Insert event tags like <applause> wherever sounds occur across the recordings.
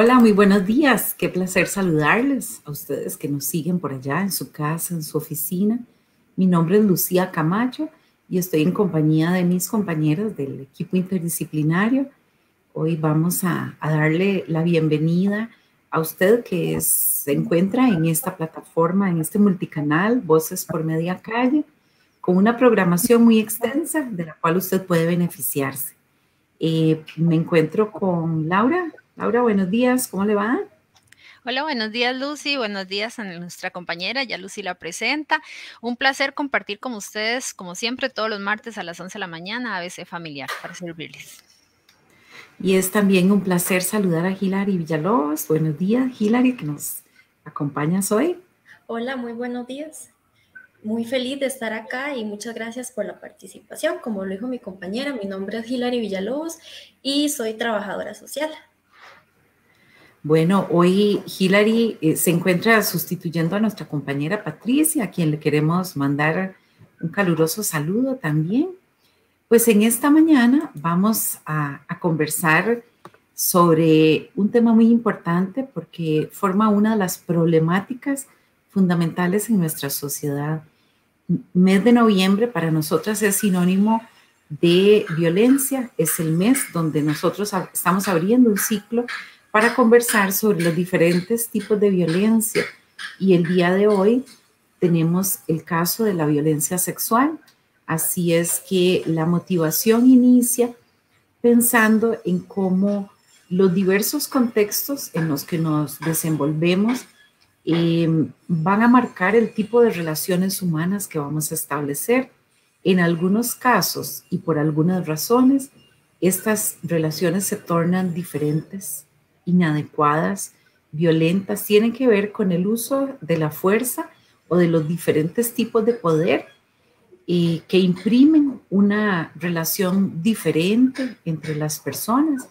Hola, muy buenos días. Qué placer saludarles a ustedes que nos siguen por allá en su casa, en su oficina. Mi nombre es Lucía Camacho y estoy en compañía de mis compañeros del equipo interdisciplinario. Hoy vamos a, darle la bienvenida a usted que se encuentra en esta plataforma, en este multicanal, Voces por Media Calle, con una programación muy extensa de la cual usted puede beneficiarse. Eh, me encuentro con Laura. Laura, buenos días, ¿cómo le va? Hola, buenos días Lucy, buenos días a nuestra compañera, ya Lucy la presenta. Un placer compartir con ustedes, como siempre, todos los martes a las 11 de la mañana, ABC Familiar, para servirles. Y es también un placer saludar a Hilary Villalobos. Buenos días, Hilary, que nos acompañas hoy. Hola, muy buenos días. Muy feliz de estar acá y muchas gracias por la participación. Como lo dijo mi compañera, mi nombre es Hilary Villalobos y soy trabajadora social. Bueno, hoy Hilary eh, se encuentra sustituyendo a nuestra compañera Patricia, a quien le queremos mandar un caluroso saludo también. Pues en esta mañana vamos a, a conversar sobre un tema muy importante porque forma una de las problemáticas fundamentales en nuestra sociedad. Mes de noviembre para nosotras es sinónimo de violencia, es el mes donde nosotros estamos abriendo un ciclo para conversar sobre los diferentes tipos de violencia. Y el día de hoy tenemos el caso de la violencia sexual. Así es que la motivación inicia pensando en cómo los diversos contextos en los que nos desenvolvemos em, van a marcar el tipo de relaciones humanas que vamos a establecer. En algunos casos y por algunas razones, estas relaciones se tornan diferentes inadecuadas, violentas, tienen que ver con el uso de la fuerza o de los diferentes tipos de poder y que imprimen una relación diferente entre las personas.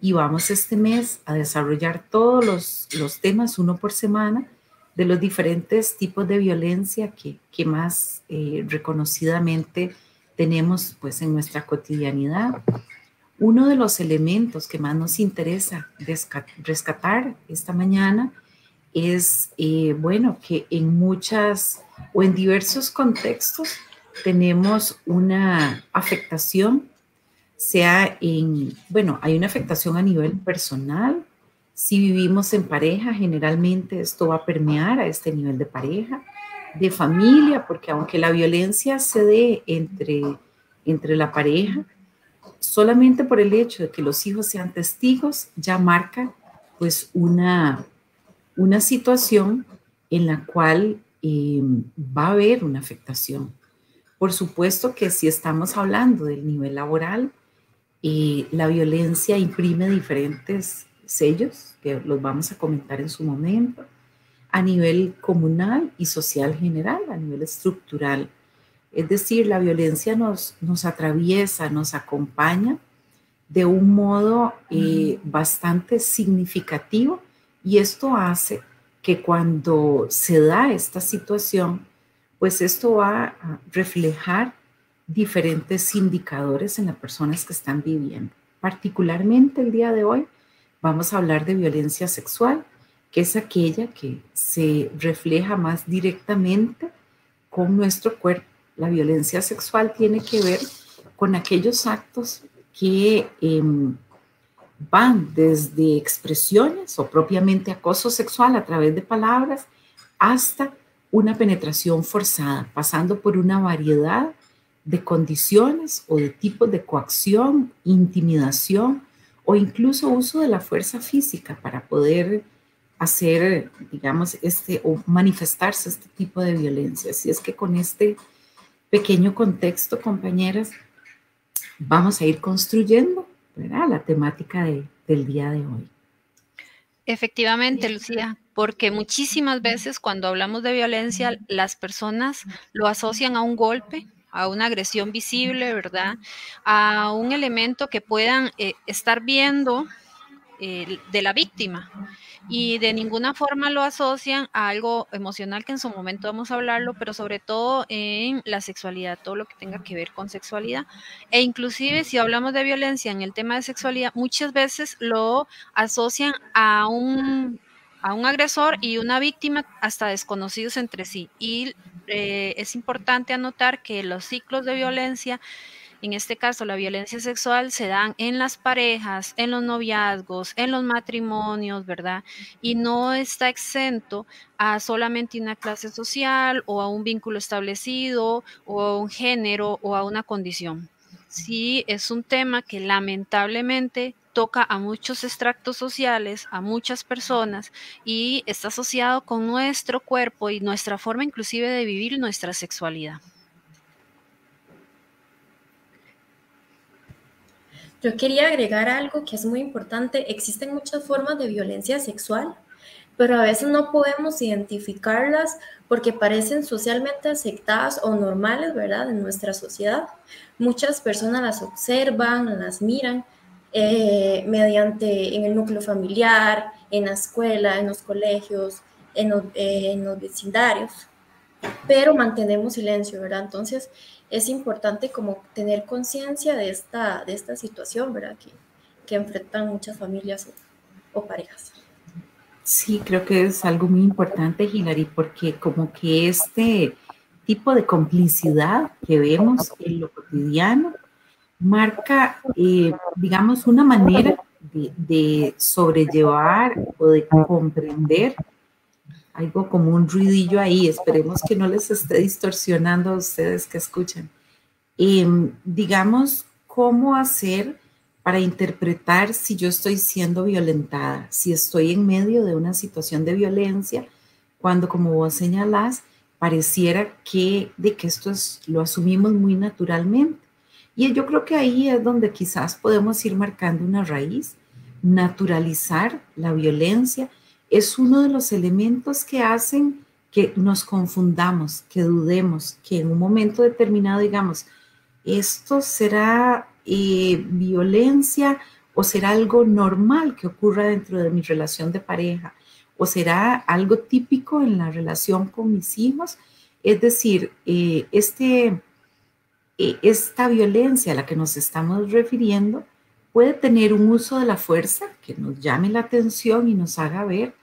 Y vamos este mes a desarrollar todos los, los temas, uno por semana, de los diferentes tipos de violencia que, que más eh, reconocidamente tenemos pues en nuestra cotidianidad. Uno de los elementos que más nos interesa rescatar esta mañana es, eh, bueno, que en muchas o en diversos contextos tenemos una afectación, sea en, bueno, hay una afectación a nivel personal. Si vivimos en pareja, generalmente esto va a permear a este nivel de pareja, de familia, porque aunque la violencia se dé entre, entre la pareja, solamente por el hecho de que los hijos sean testigos ya marca pues una, una situación en la cual eh, va a haber una afectación. Por supuesto que si estamos hablando del nivel laboral, eh, la violencia imprime diferentes sellos, que los vamos a comentar en su momento, a nivel comunal y social general, a nivel estructural. Es decir, la violencia nos, nos atraviesa, nos acompaña de un modo eh, bastante significativo y esto hace que cuando se da esta situación, pues esto va a reflejar diferentes indicadores en las personas que están viviendo. Particularmente el día de hoy vamos a hablar de violencia sexual, que es aquella que se refleja más directamente con nuestro cuerpo la violencia sexual tiene que ver con aquellos actos que em, van desde expresiones o propiamente acoso sexual a través de palabras hasta una penetración forzada, pasando por una variedad de condiciones o de tipos de coacción, intimidación o incluso uso de la fuerza física para poder hacer, digamos, este o manifestarse este tipo de violencia. Así es que con este pequeño contexto, compañeras, vamos a ir construyendo la temática del día de hoy. Efectivamente, Lucía, porque muchísimas veces cuando hablamos de violencia, las personas lo asocian a un golpe, a una agresión visible, ¿verdad? A un elemento que puedan eh, estar viendo eh, de la víctima y de ninguna forma lo asocian a algo emocional que en su momento vamos a hablarlo, pero sobre todo en la sexualidad, todo lo que tenga que ver con sexualidad. E inclusive si hablamos de violencia en el tema de sexualidad, muchas veces lo asocian a un, a un agresor y una víctima hasta desconocidos entre sí. Y eh, es importante anotar que los ciclos de violencia en este caso la violencia sexual se dan en las parejas, en los noviazgos, en los matrimonios, ¿verdad? Y no está exento a solamente una clase social o a un vínculo establecido o a un género o a una condición. Sí, es un tema que lamentablemente toca a muchos extractos sociales, a muchas personas y está asociado con nuestro cuerpo y nuestra forma inclusive de vivir nuestra sexualidad. Yo quería agregar algo que es muy importante. Existen muchas formas de violencia sexual, pero a veces no podemos identificarlas porque parecen socialmente aceptadas o normales, ¿verdad? En nuestra sociedad. Muchas personas las observan, las miran eh, mediante en el núcleo familiar, en la escuela, en los colegios, en los, eh, en los vecindarios, pero mantenemos silencio, ¿verdad? Entonces, es importante como tener conciencia de esta, de esta situación, ¿verdad? Que, que enfrentan muchas familias o, parejas. Sí, creo que es algo muy importante, Hilary, porque como que este tipo de complicidad que vemos en lo cotidiano marca, eh, digamos, una manera de, de, sobrellevar o de comprender algo como un ruidillo ahí. Esperemos que no les esté distorsionando a ustedes que escuchan. Em, digamos, cómo hacer para interpretar si yo estoy siendo violentada, si estoy en medio de una situación de violencia, cuando como vos señalás, pareciera que de que esto es, lo asumimos muy naturalmente. Y yo creo que ahí es donde quizás podemos ir marcando una raíz, naturalizar la violencia es uno de los elementos que hacen que nos confundamos, que dudemos, que en un momento determinado digamos, esto será eh, violencia o será algo normal que ocurra dentro de mi relación de pareja o será algo típico en la relación con mis hijos. Es decir, eh, este, eh, esta violencia a la que nos estamos refiriendo puede tener un uso de la fuerza que nos llame la atención y nos haga ver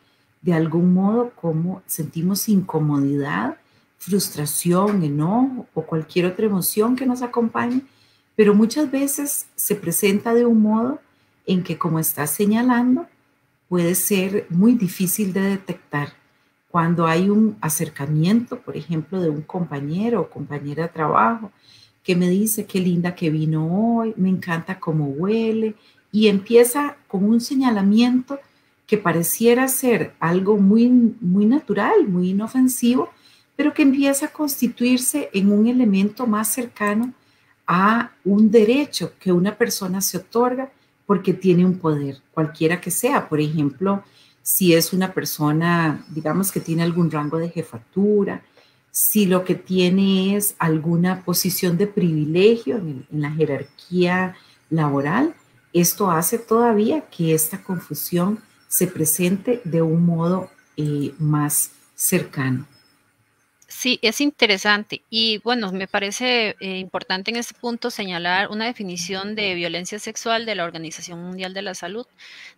de algún modo cómo sentimos incomodidad, frustración, enojo o cualquier otra emoción que nos acompañe, pero muchas veces se presenta de un modo en que, como está señalando, puede ser muy difícil de detectar. Cuando hay un acercamiento, por ejemplo, de un compañero o compañera de trabajo que me dice qué linda que vino hoy, me encanta cómo huele, y empieza con un señalamiento que pareciera ser algo muy, muy natural, muy inofensivo, pero que empieza a constituirse en un elemento más cercano a un derecho que una persona se otorga porque tiene un poder, cualquiera que sea. Por ejemplo, si es una persona, digamos que tiene algún rango de jefatura, si lo que tiene es alguna posición de privilegio en, en la jerarquía laboral, esto hace todavía que esta confusión se presente de un modo eh, más cercano. Sí, es interesante. Y bueno, me parece eh, importante en este punto señalar una definición de violencia sexual de la Organización Mundial de la Salud.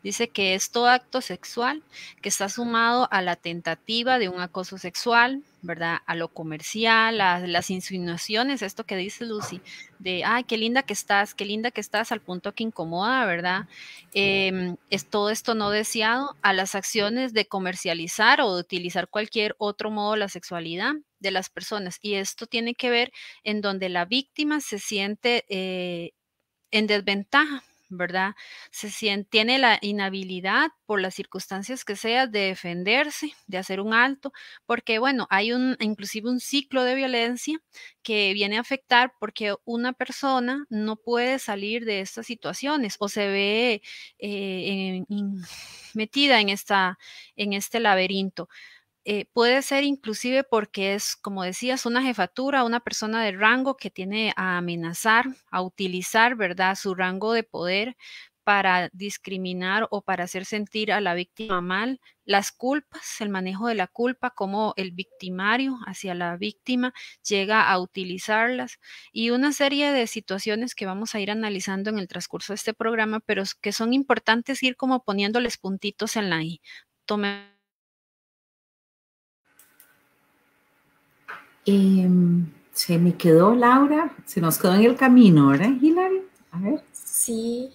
Dice que es todo acto sexual que está sumado a la tentativa de un acoso sexual, ¿verdad? A lo comercial, a las insinuaciones, esto que dice Lucy, de, ay, qué linda que estás, qué linda que estás, al punto que incomoda, ¿verdad? Em, es todo esto no deseado, a las acciones de comercializar o de utilizar cualquier otro modo la sexualidad de las personas. Y esto tiene que ver en donde la víctima se siente eh, en desventaja, ¿verdad? Se siente, tiene la inhabilidad por las circunstancias que sea de defenderse, de hacer un alto, porque bueno, hay un inclusive un ciclo de violencia que viene a afectar porque una persona no puede salir de estas situaciones o se ve eh, metida en, esta, en este laberinto. Eh, puede ser inclusive porque es, como decías, una jefatura, una persona de rango que tiene a amenazar, a utilizar, ¿verdad?, su rango de poder para discriminar o para hacer sentir a la víctima mal, las culpas, el manejo de la culpa, cómo el victimario hacia la víctima llega a utilizarlas y una serie de situaciones que vamos a ir analizando en el transcurso de este programa, pero que son importantes ir como poniéndoles puntitos en la I. Tome. Em, se me quedó Laura, se nos quedó en el camino, ¿verdad, Hilary? A ver. Sí.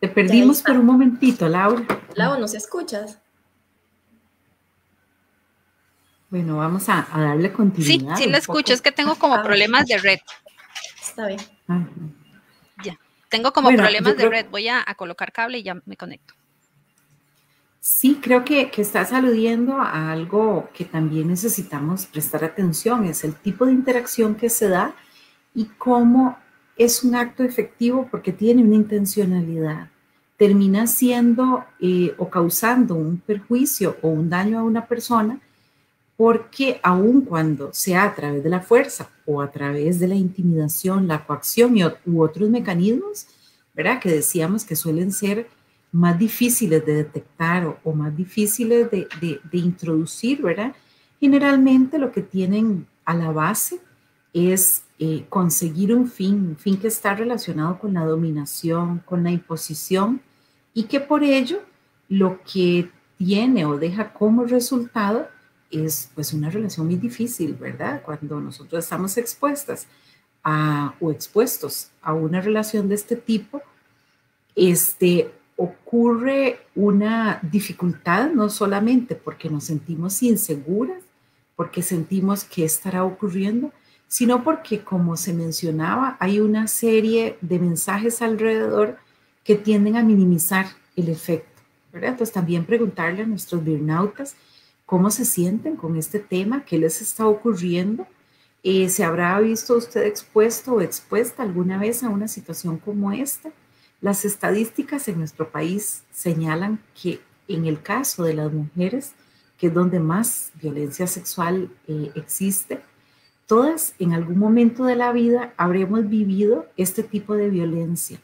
Te perdimos por un momentito, Laura. Laura, ¿nos escuchas? Bueno, vamos a, darle continuidad. Sí, sí la escucho, es que tengo como ah, problemas de red. Está bien. Ya, tengo como problemas de red. Voy a, colocar cable y ya me conecto. Sí, creo que, que estás aludiendo a algo que también necesitamos prestar atención, es el tipo de interacción que se da y cómo es un acto efectivo porque tiene una intencionalidad termina siendo eh, o causando un perjuicio o un daño a una persona porque aun cuando sea a través de la fuerza o a través de la intimidación, la coacción y, u otros mecanismos, ¿verdad? Que decíamos que suelen ser más difíciles de detectar o, más difíciles de, de, introducir, ¿verdad? Generalmente lo que tienen a la base es eh, conseguir un fin, un fin que está relacionado con la dominación, con la imposición y que por ello lo que tiene o deja como resultado es pues una relación muy difícil, ¿verdad? Cuando nosotros estamos expuestas a, o expuestos a una relación de este tipo, este, ocurre una dificultad no solamente porque nos sentimos inseguras, porque sentimos que estará ocurriendo, sino porque, como se mencionaba, hay una serie de mensajes alrededor que tienden a minimizar el efecto, ¿verdad? Entonces también preguntarle a nuestros burnautas cómo se sienten con este tema, qué les está ocurriendo. Eh, ¿Se habrá visto usted expuesto o expuesta alguna vez a una situación como esta? Las estadísticas en nuestro país señalan que en el caso de las mujeres, que es donde más violencia sexual eh, existe, todas en algún momento de la vida habremos vivido este tipo de violencia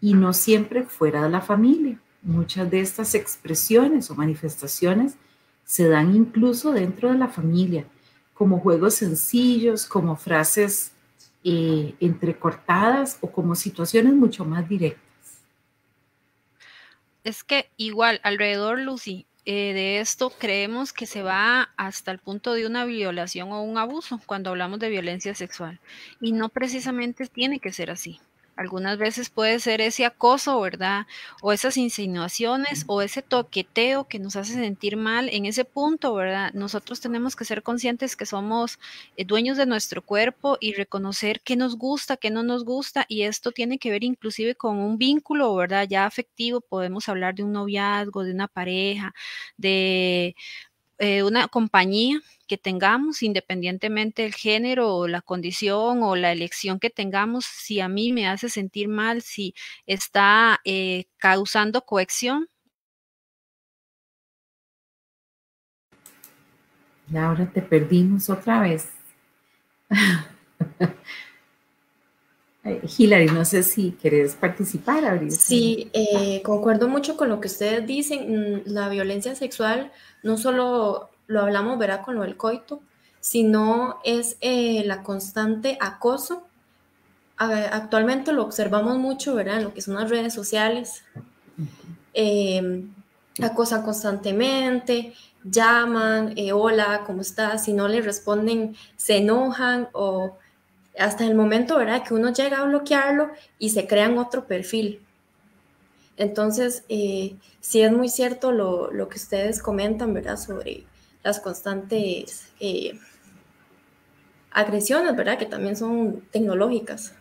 y no siempre fuera de la familia. Muchas de estas expresiones o manifestaciones se dan incluso dentro de la familia, como juegos sencillos, como frases eh, entrecortadas o como situaciones mucho más directas. Es que igual, alrededor, Lucy, eh, de esto creemos que se va hasta el punto de una violación o un abuso cuando hablamos de violencia sexual. Y no precisamente tiene que ser así. Algunas veces puede ser ese acoso, ¿verdad? O esas insinuaciones o ese toqueteo que nos hace sentir mal en ese punto, ¿verdad? Nosotros tenemos que ser conscientes que somos eh, dueños de nuestro cuerpo y reconocer qué nos gusta, qué no nos gusta. Y esto tiene que ver inclusive con un vínculo, ¿verdad? Ya afectivo. Podemos hablar de un noviazgo, de una pareja, de eh, una compañía que tengamos, independientemente del género o la condición o la elección que tengamos, si a mí me hace sentir mal, si está eh, causando cohesión. Laura, te perdimos otra vez. <laughs> Hilary, no sé si quieres participar ahorita. Sí, eh, concuerdo mucho con lo que ustedes dicen. Mm, la violencia sexual no solo lo hablamos, ¿verdad? Con lo del coito, sino es eh, la constante acoso. actualmente lo observamos mucho, ¿verdad? En lo que son las redes sociales. Em, acosan constantemente, llaman, eh, hola, ¿cómo estás? Si no le responden, se enojan o hasta el momento, ¿verdad? Que uno llega a bloquearlo y se crean otro perfil. Entonces, eh, sí es muy cierto lo, lo, que ustedes comentan, ¿verdad? Sobre las constantes eh, agresiones, ¿verdad? Que también son tecnológicas.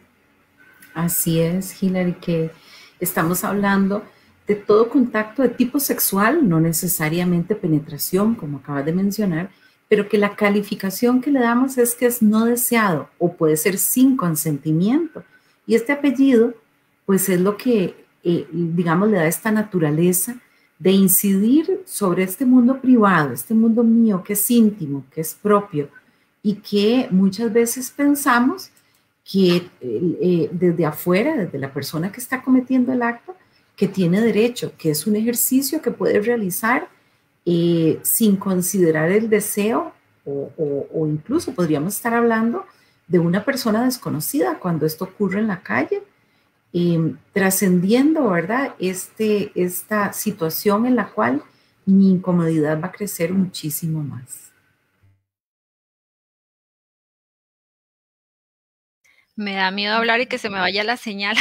Así es, Hilary, que estamos hablando de todo contacto de tipo sexual, no necesariamente penetración, como acabas de mencionar, pero que la calificación que le damos es que es no deseado o puede ser sin consentimiento. Y este apellido, pues es lo que, eh, digamos, le da esta naturaleza de incidir sobre este mundo privado, este mundo mío que es íntimo, que es propio y que muchas veces pensamos que eh, desde afuera, desde la persona que está cometiendo el acto, que tiene derecho, que es un ejercicio que puede realizar eh, sin considerar el deseo o, incluso podríamos estar hablando de una persona desconocida cuando esto ocurre en la calle, em, trascendiendo, ¿verdad? Este, esta situación en la cual mi incomodidad va a crecer muchísimo más. Me da miedo hablar y que se me vaya la señal.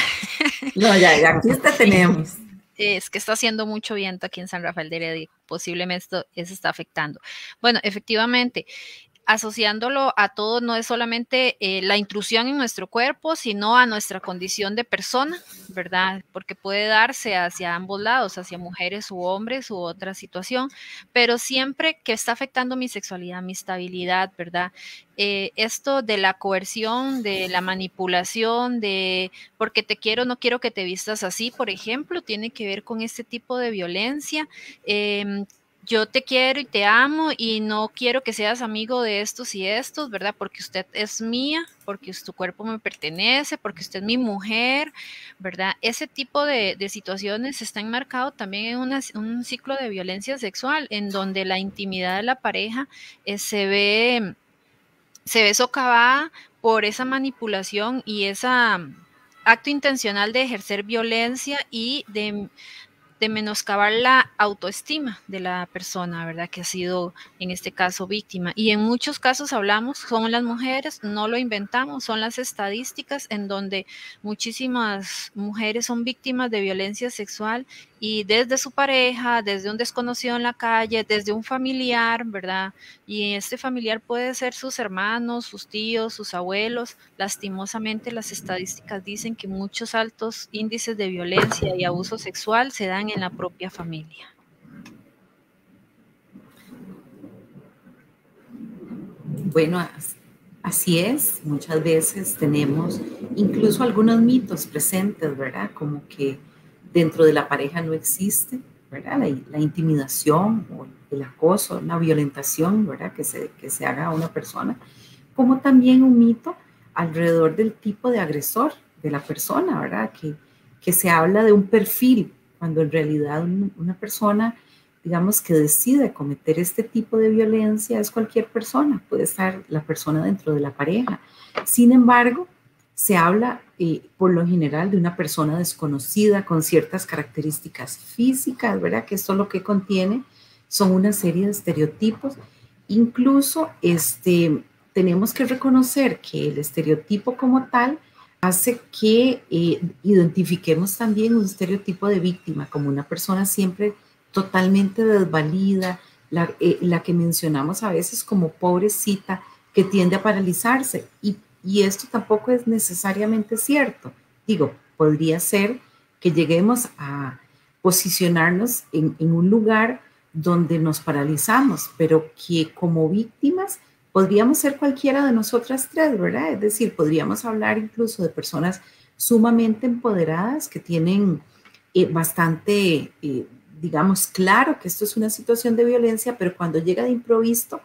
No, ya, ya aquí está <laughs> tenemos. Es que está haciendo mucho viento aquí en San Rafael de Heredia. Posiblemente esto eso está afectando. Bueno, efectivamente, asociándolo a todo, no es solamente eh, la intrusión en nuestro cuerpo, sino a nuestra condición de persona, ¿verdad? Porque puede darse hacia ambos lados, hacia mujeres u hombres u otra situación, pero siempre que está afectando mi sexualidad, mi estabilidad, ¿verdad? Eh, esto de la coerción, de la manipulación, de porque te quiero, no quiero que te vistas así, por ejemplo, tiene que ver con este tipo de violencia. Em, yo te quiero y te amo y no quiero que seas amigo de estos y estos, ¿verdad? Porque usted es mía, porque tu cuerpo me pertenece, porque usted es mi mujer, ¿verdad? Ese tipo de, situaciones está enmarcado también en un ciclo de violencia sexual, en donde la intimidad de la pareja eh, se ve se ve socavada por esa manipulación y ese acto intencional de ejercer violencia y de de menoscabar la autoestima de la persona, ¿verdad? Que ha sido en este caso víctima. Y en muchos casos hablamos, son las mujeres, no lo inventamos, son las estadísticas en donde muchísimas mujeres son víctimas de violencia sexual y desde su pareja, desde un desconocido en la calle, desde un familiar, ¿verdad? Y este familiar puede ser sus hermanos, sus tíos, sus abuelos. Lastimosamente las estadísticas dicen que muchos altos índices de violencia y abuso sexual se dan en la propia familia. Bueno, así es. Muchas veces tenemos incluso algunos mitos presentes, ¿verdad? Como que dentro de la pareja no existe, ¿verdad? La, intimidación o el acoso, la violentación, ¿verdad? Que se, que se haga a una persona, como también un mito alrededor del tipo de agresor de la persona, ¿verdad? Que, que se habla de un perfil, cuando en realidad una persona, digamos, que decide cometer este tipo de violencia es cualquier persona, puede estar la persona dentro de la pareja. Sin embargo, se habla eh, por lo general de una persona desconocida con ciertas características físicas, ¿verdad? Que esto lo que contiene son una serie de estereotipos. Incluso este, tenemos que reconocer que el estereotipo como tal hace que eh, identifiquemos también un estereotipo de víctima como una persona siempre totalmente desvalida, la, eh, la que mencionamos a veces como pobrecita, que tiende a paralizarse. Y y esto tampoco es necesariamente cierto. Digo, podría ser que lleguemos a posicionarnos en, un lugar donde nos paralizamos, pero que como víctimas podríamos ser cualquiera de nosotras tres, ¿verdad? Es decir, podríamos hablar incluso de personas sumamente empoderadas que tienen eh, bastante, eh, digamos, claro que esto es una situación de violencia, pero cuando llega de improviso,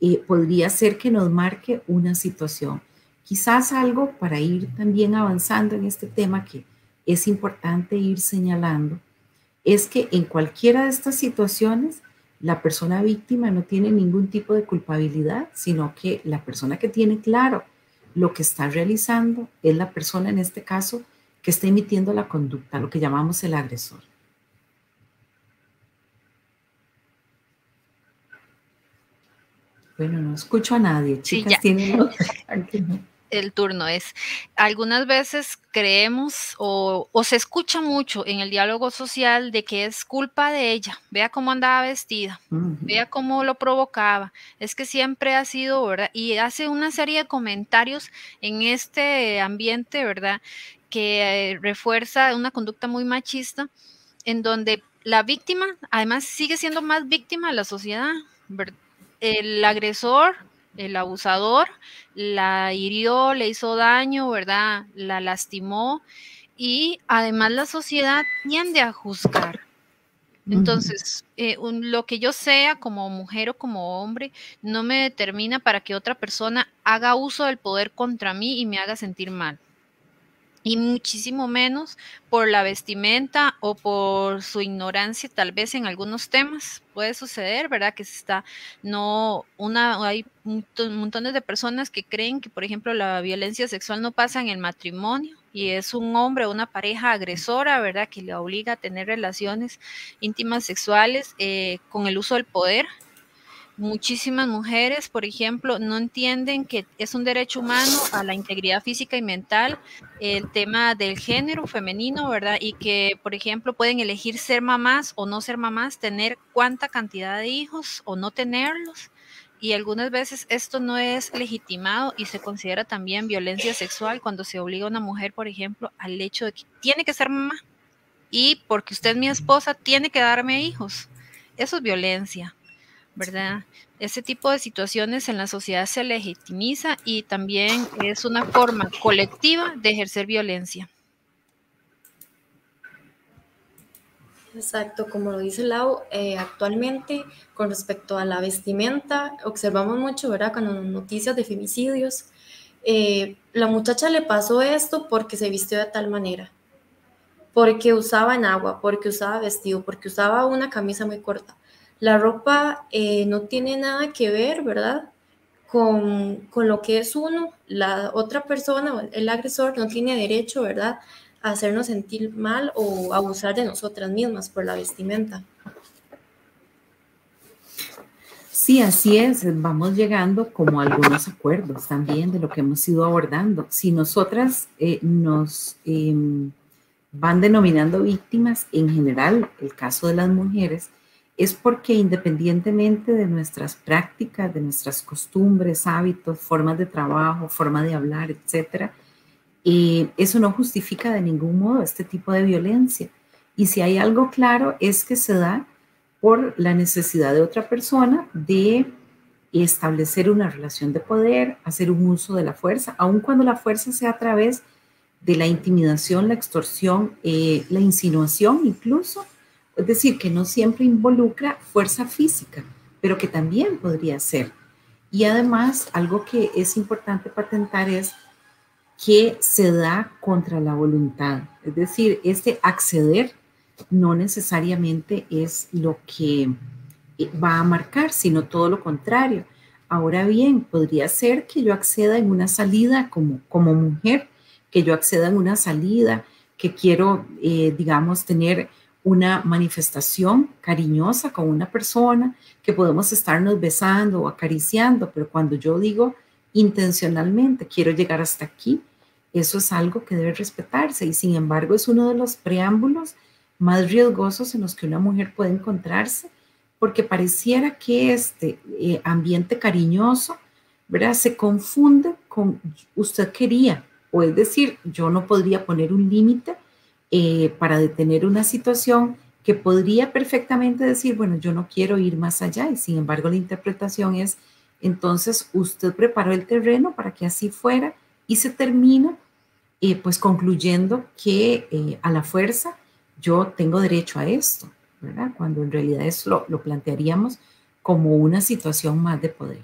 eh, podría ser que nos marque una situación. Quizás algo para ir también avanzando en este tema que es importante ir señalando es que en cualquiera de estas situaciones la persona víctima no tiene ningún tipo de culpabilidad, sino que la persona que tiene claro lo que está realizando es la persona en este caso que está emitiendo la conducta, lo que llamamos el agresor. Bueno, no escucho a nadie. Chicas, tienen <laughs> el turno es, algunas veces creemos o, se escucha mucho en el diálogo social de que es culpa de ella, vea cómo andaba vestida, vea cómo lo provocaba, es que siempre ha sido, ¿verdad? Y hace una serie de comentarios en este ambiente, ¿verdad? Que eh, refuerza una conducta muy machista, en donde la víctima además sigue siendo más víctima de la sociedad, el agresor el abusador la hirió, le hizo daño, ¿verdad? La lastimó y además la sociedad tiende a juzgar. Entonces, eh, lo que yo sea como mujer o como hombre no me determina para que otra persona haga uso del poder contra mí y me haga sentir mal. Y muchísimo menos por la vestimenta o por su ignorancia tal vez en algunos temas puede suceder, ¿verdad? Que se está no una hay montones de personas que creen que por ejemplo la violencia sexual no pasa en el matrimonio y es un hombre o una pareja agresora, ¿verdad? Que le obliga a tener relaciones íntimas sexuales eh, con el uso del poder Muchísimas mujeres, por ejemplo, no entienden que es un derecho humano a la integridad física y mental el tema del género femenino, ¿verdad? Y que, por ejemplo, pueden elegir ser mamás o no ser mamás, tener cuánta cantidad de hijos o no tenerlos. Y algunas veces esto no es legitimado y se considera también violencia sexual cuando se obliga a una mujer, por ejemplo, al hecho de que tiene que ser mamá. Y porque usted es mi esposa, tiene que darme hijos. Eso es violencia. ¿Verdad? Ese tipo de situaciones en la sociedad se legitimiza y también es una forma colectiva de ejercer violencia. Exacto, como lo dice Lau, eh, actualmente con respecto a la vestimenta, observamos mucho, ¿verdad? Con noticias de femicidios, eh, la muchacha le pasó esto porque se vistió de tal manera, porque usaba en agua, porque usaba vestido, porque usaba una camisa muy corta la ropa eh, no tiene nada que ver, ¿verdad? Con, lo que es uno, la otra persona, el agresor no tiene derecho, ¿verdad? A hacernos sentir mal o abusar de nosotras mismas por la vestimenta. Sí, así es. Vamos llegando como algunos acuerdos también de lo que hemos ido abordando. Si nosotras eh, nos em, van denominando víctimas, en general, el caso de las mujeres, es porque independientemente de nuestras prácticas, de nuestras costumbres, hábitos, formas de trabajo, forma de hablar, etcétera, eh, eso no justifica de ningún modo este tipo de violencia. Y si hay algo claro es que se da por la necesidad de otra persona de establecer una relación de poder, hacer un uso de la fuerza, aun cuando la fuerza sea a través de la intimidación, la extorsión, eh, la insinuación incluso, es decir, que no siempre involucra fuerza física, pero que también podría ser. Y además, algo que es importante patentar es que se da contra la voluntad. Es decir, este acceder no necesariamente es lo que eh, va a marcar, sino todo lo contrario. Ahora bien, podría ser que yo acceda en una salida como, mujer, que yo acceda en una salida, que quiero, eh, digamos, tener una manifestación cariñosa con una persona, que podemos estarnos besando o acariciando, pero cuando yo digo intencionalmente quiero llegar hasta aquí, eso es algo que debe respetarse y sin embargo es uno de los preámbulos más riesgosos en los que una mujer puede encontrarse, porque pareciera que este eh, ambiente cariñoso, ¿verdad? Se confunde con usted quería, o es decir, yo no podría poner un límite eh, para detener una situación que podría perfectamente decir, bueno, yo no quiero ir más allá y sin embargo la interpretación es, entonces usted preparó el terreno para que así fuera y se termina eh, pues concluyendo que eh, a la fuerza yo tengo derecho a esto, ¿verdad? Cuando en realidad eso lo plantearíamos como una situación más de poder.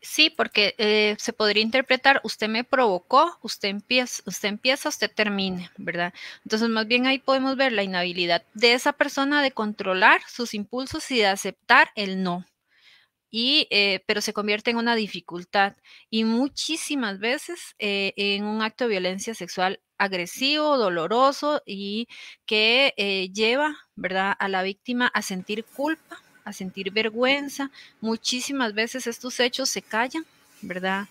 Sí, porque eh, se podría interpretar, usted me provocó, usted empieza, usted empieza, usted termine, ¿verdad? Entonces, más bien ahí podemos ver la inhabilidad de esa persona de controlar sus impulsos y de aceptar el no. Y, eh, pero se convierte en una dificultad y muchísimas veces eh, en un acto de violencia sexual agresivo, doloroso y que lleva, ¿verdad?, a la víctima a sentir culpa a sentir vergüenza. Muchísimas veces estos hechos se callan, ¿verdad?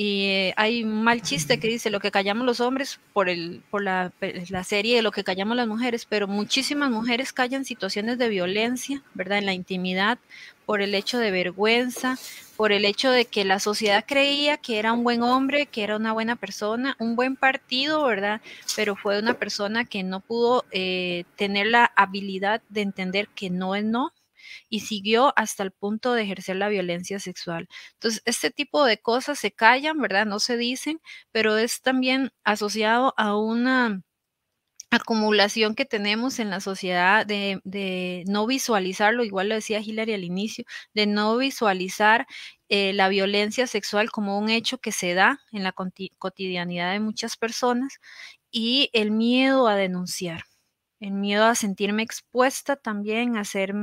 Y hay un mal chiste que dice lo que callamos los hombres por, el, por la, la, serie de lo que callamos las mujeres, pero muchísimas mujeres callan situaciones de violencia, ¿verdad? En la intimidad, por el hecho de vergüenza, por el hecho de que la sociedad creía que era un buen hombre, que era una buena persona, un buen partido, ¿verdad? Pero fue una persona que no pudo eh, tener la habilidad de entender que no es no, y siguió hasta el punto de ejercer la violencia sexual. Entonces, este tipo de cosas se callan, ¿verdad? No se dicen, pero es también asociado a una acumulación que tenemos en la sociedad de, no visualizarlo, igual lo decía Hilary al inicio, de no visualizar eh, la violencia sexual como un hecho que se da en la cotidianidad de muchas personas y el miedo a denunciar el miedo a sentirme expuesta también, a, hacer,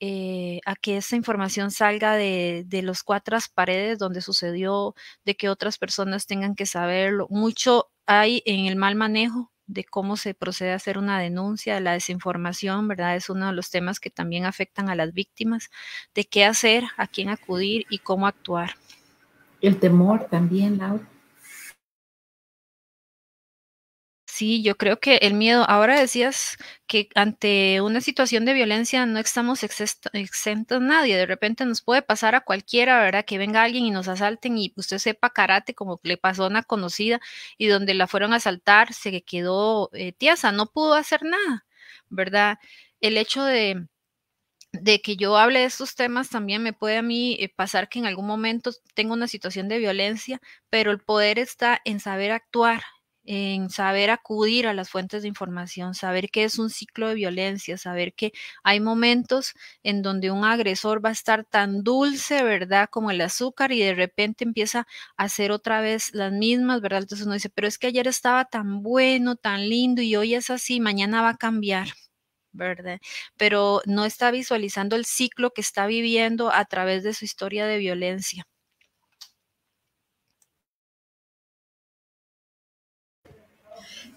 eh, a que esa información salga de, de los cuatro paredes donde sucedió, de que otras personas tengan que saberlo. Mucho hay en el mal manejo de cómo se procede a hacer una denuncia, la desinformación, ¿verdad? Es uno de los temas que también afectan a las víctimas, de qué hacer, a quién acudir y cómo actuar. El temor también, Laura. Sí, yo creo que el miedo, ahora decías que ante una situación de violencia no estamos exentos nadie, de repente nos puede pasar a cualquiera, ¿verdad? Que venga alguien y nos asalten y usted sepa karate como le pasó a una conocida y donde la fueron a asaltar se quedó eh, tiesa, no pudo hacer nada, ¿verdad? El hecho de, de que yo hable de estos temas también me puede a mí eh, pasar que en algún momento tengo una situación de violencia, pero el poder está en saber actuar, en saber acudir a las fuentes de información, saber que es un ciclo de violencia, saber que hay momentos en donde un agresor va a estar tan dulce, ¿verdad? Como el azúcar y de repente empieza a hacer otra vez las mismas, ¿verdad? Entonces uno dice, pero es que ayer estaba tan bueno, tan lindo y hoy es así, mañana va a cambiar. ¿verdad? Pero no está visualizando el ciclo que está viviendo a través de su historia de violencia.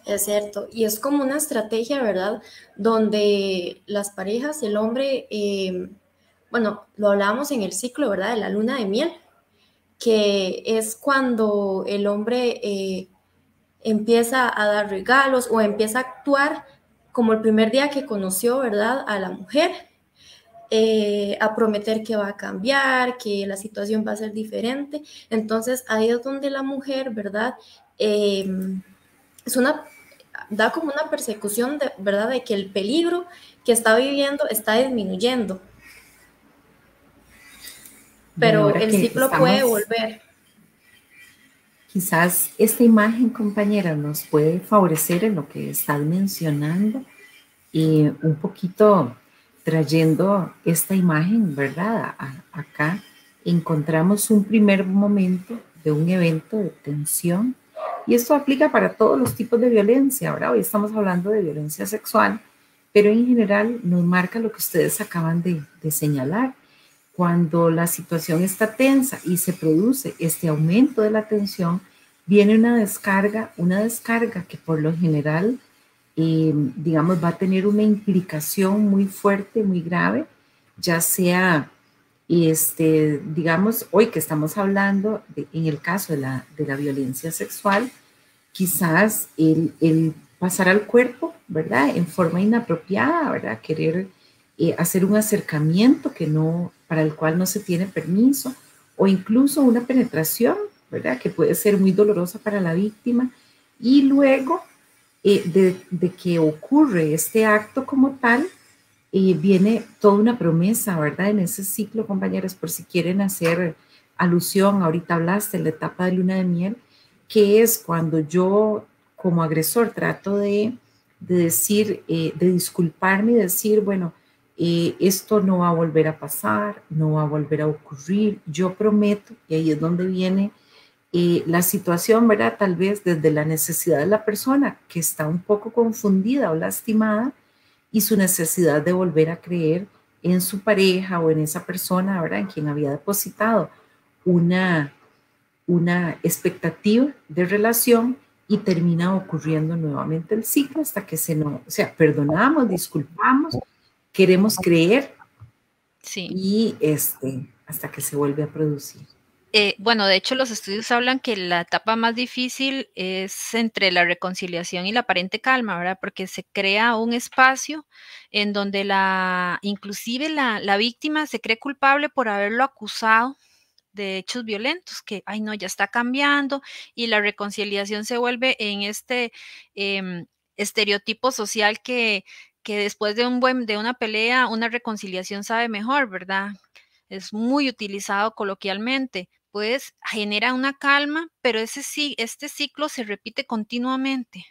Es cierto, y es como una estrategia, ¿verdad? Donde las parejas, el hombre, eh, bueno, lo hablábamos en el ciclo, ¿verdad? De la luna de miel, que es cuando el hombre eh, empieza a dar regalos o empieza a actuar como el primer día que conoció, ¿verdad? A la mujer, eh, a prometer que va a cambiar, que la situación va a ser diferente. Entonces ahí es donde la mujer, ¿verdad? es una da como una persecución, de, ¿verdad? De que el peligro que está viviendo está disminuyendo. Pero el ciclo puede volver. Quizás esta imagen, compañera, nos puede favorecer en lo que estás mencionando y un poquito trayendo esta imagen, ¿verdad? acá encontramos un primer momento de un evento de tensión y esto aplica para todos los tipos de violencia. Ahora hoy estamos hablando de violencia sexual, pero en general nos marca lo que ustedes acaban de, señalar. Cuando la situación está tensa y se produce este aumento de la tensión, viene una descarga, una descarga que por lo general, eh, digamos, va a tener una implicación muy fuerte, muy grave, ya sea y este, digamos, hoy que estamos hablando, en el caso de la, de la violencia sexual, quizás el, el, pasar al cuerpo, ¿verdad? En forma inapropiada, ¿verdad? Querer eh, hacer un acercamiento que no, para el cual no se tiene permiso, o incluso una penetración, ¿verdad? Que puede ser muy dolorosa para la víctima. Y luego eh, de, de que ocurre este acto como tal, y viene toda una promesa, ¿verdad? En ese ciclo, compañeros, por si quieren hacer alusión, ahorita hablaste de la etapa de luna de miel, que es cuando yo como agresor trato de, decir, eh, de disculparme y decir, bueno, eh, esto no va a volver a pasar, no va a volver a ocurrir, yo prometo, y ahí es donde viene eh, la situación, ¿verdad? Tal vez desde la necesidad de la persona que está un poco confundida o lastimada, y su necesidad de volver a creer en su pareja o en esa persona, ¿verdad? En quien había depositado una, una expectativa de relación y termina ocurriendo nuevamente el ciclo hasta que se nos, o sea, perdonamos, disculpamos, queremos creer sí. y este, hasta que se vuelve a producir. Eh, bueno, de hecho los estudios hablan que la etapa más difícil es entre la reconciliación y la aparente calma, ¿verdad? Porque se crea un espacio en donde la, inclusive la, la víctima se cree culpable por haberlo acusado de hechos violentos, que, ay, no, ya está cambiando y la reconciliación se vuelve en este em, estereotipo social que, que después de, un buen, de una pelea, una reconciliación sabe mejor, ¿verdad? Es muy utilizado coloquialmente, pues genera una calma, pero ese, este ciclo se repite continuamente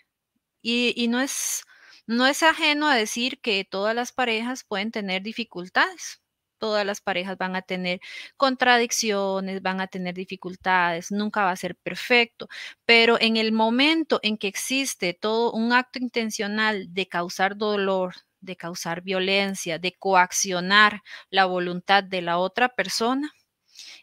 y, no es No es ajeno a decir que todas las parejas pueden tener dificultades. Todas las parejas van a tener contradicciones, van a tener dificultades, nunca va a ser perfecto, pero en el momento en que existe todo un acto intencional de causar dolor, de causar violencia, de coaccionar la voluntad de la otra persona,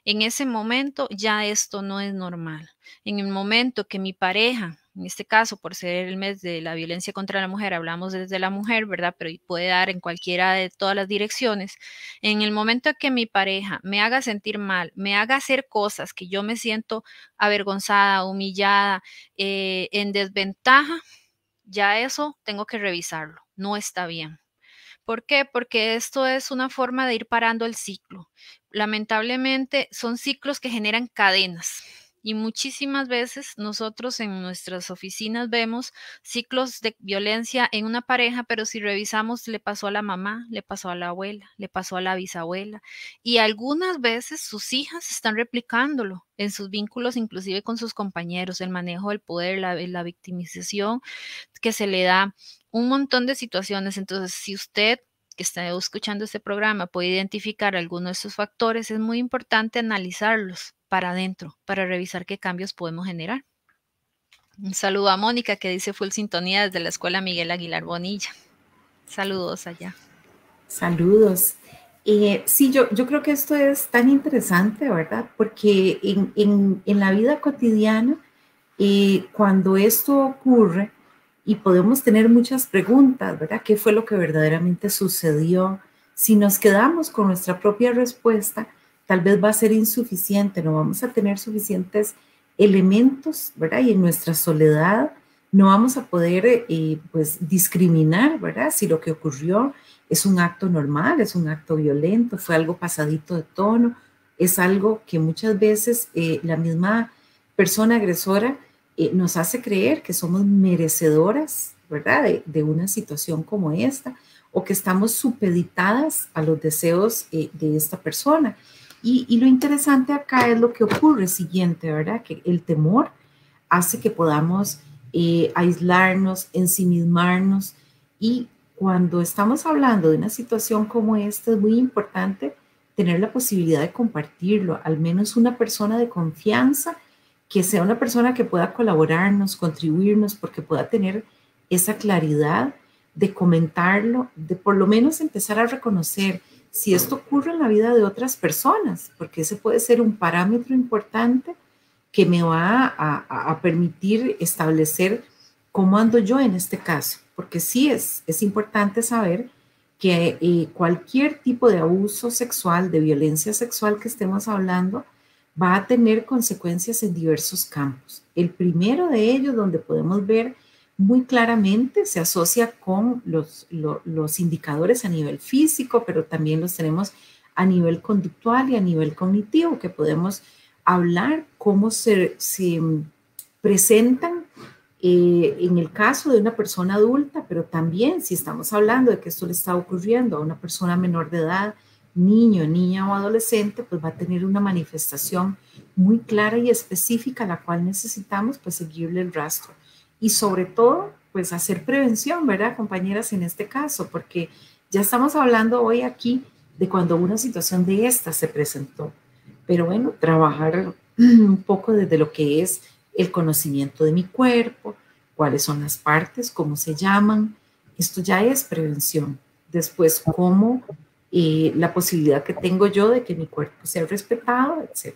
en ese momento ya esto no es normal. En el momento que mi pareja, en este caso por ser el mes de la violencia contra la mujer, hablamos desde la mujer, ¿verdad? Pero puede dar en cualquiera de todas las direcciones. En el momento que mi pareja me haga sentir mal, me haga hacer cosas que yo me siento avergonzada, humillada, eh, en desventaja, ya eso tengo que revisarlo. No está bien. ¿Por qué? Porque esto es una forma de ir parando el ciclo. Lamentablemente son ciclos que generan cadenas. Y muchísimas veces nosotros en nuestras oficinas vemos ciclos de violencia en una pareja, pero si revisamos le pasó a la mamá, le pasó a la abuela, le pasó a la bisabuela. Y algunas veces sus hijas están replicándolo en sus vínculos, inclusive con sus compañeros, el manejo del poder, la, la victimización que se le da un montón de situaciones. Entonces, si usted que está escuchando este programa puede identificar algunos de estos factores, es muy importante analizarlos para adentro, para revisar qué cambios podemos generar. Un saludo a Mónica que dice full sintonía desde la escuela Miguel Aguilar Bonilla. Saludos allá. Saludos. Eh, sí, yo, yo creo que esto es tan interesante, ¿verdad? Porque en, la vida cotidiana, eh, cuando esto ocurre, y podemos tener muchas preguntas, ¿verdad? ¿Qué fue lo que verdaderamente sucedió? Si nos quedamos con nuestra propia respuesta, tal vez va a ser insuficiente, no vamos a tener suficientes elementos, ¿verdad? Y en nuestra soledad no vamos a poder, eh, pues, discriminar, ¿verdad? Si lo que ocurrió es un acto normal, es un acto violento, fue algo pasadito de tono, es algo que muchas veces eh, la misma persona agresora eh, nos hace creer que somos merecedoras, ¿verdad? De, una situación como esta, o que estamos supeditadas a los deseos eh, de esta persona. Y, lo interesante acá es lo que ocurre siguiente, ¿verdad? Que el temor hace que podamos eh, aislarnos, ensimismarnos y cuando estamos hablando de una situación como esta es muy importante tener la posibilidad de compartirlo, al menos una persona de confianza que sea una persona que pueda colaborarnos, contribuirnos, porque pueda tener esa claridad de comentarlo, de por lo menos empezar a reconocer si esto ocurre en la vida de otras personas, porque ese puede ser un parámetro importante que me va a, permitir establecer cómo ando yo en este caso, porque sí es, es importante saber que eh, cualquier tipo de abuso sexual, de violencia sexual que estemos hablando, va a tener consecuencias en diversos campos. El primero de ellos, donde podemos ver muy claramente, se asocia con los, los, indicadores a nivel físico, pero también los tenemos a nivel conductual y a nivel cognitivo, que podemos hablar cómo se, se presentan eh, en el caso de una persona adulta, pero también si estamos hablando de que esto le está ocurriendo a una persona menor de edad, niño, niña o adolescente, pues va a tener una manifestación muy clara y específica la cual necesitamos pues seguirle el rastro. Y sobre todo, pues hacer prevención, ¿verdad, compañeras, en este caso? Porque ya estamos hablando hoy aquí de cuando una situación de esta se presentó. Pero bueno, trabajar <clears throat> un poco desde lo que es el conocimiento de mi cuerpo, cuáles son las partes, cómo se llaman. Esto ya es prevención. Después, cómo y la posibilidad que tengo yo de que mi cuerpo sea respetado, etc.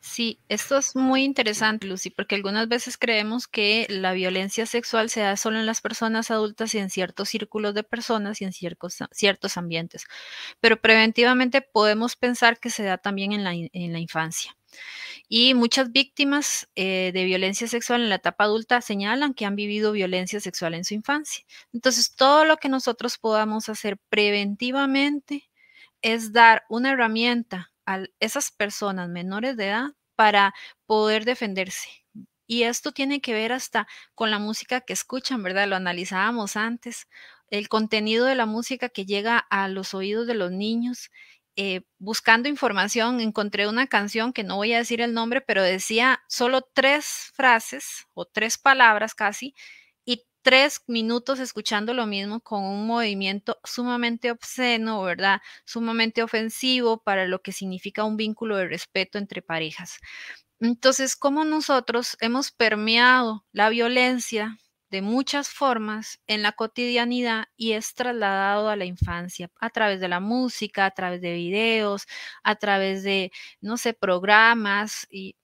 Sí, esto es muy interesante, Lucy, porque algunas veces creemos que la violencia sexual se da solo en las personas adultas y en ciertos círculos de personas y en ciertos, ciertos ambientes, pero preventivamente podemos pensar que se da también en la, en la infancia. Y muchas víctimas eh, de violencia sexual en la etapa adulta señalan que han vivido violencia sexual en su infancia. Entonces, todo lo que nosotros podamos hacer preventivamente es dar una herramienta a esas personas menores de edad para poder defenderse. Y esto tiene que ver hasta con la música que escuchan, ¿verdad? Lo analizábamos antes, el contenido de la música que llega a los oídos de los niños eh, buscando información, encontré una canción que no voy a decir el nombre, pero decía solo tres frases o tres palabras casi, y tres minutos escuchando lo mismo con un movimiento sumamente obsceno, ¿verdad? Sumamente ofensivo para lo que significa un vínculo de respeto entre parejas. Entonces, ¿cómo nosotros hemos permeado la violencia de muchas formas en la cotidianidad y es trasladado a la infancia a través de la música, a través de videos, a través de, no sé, programas y,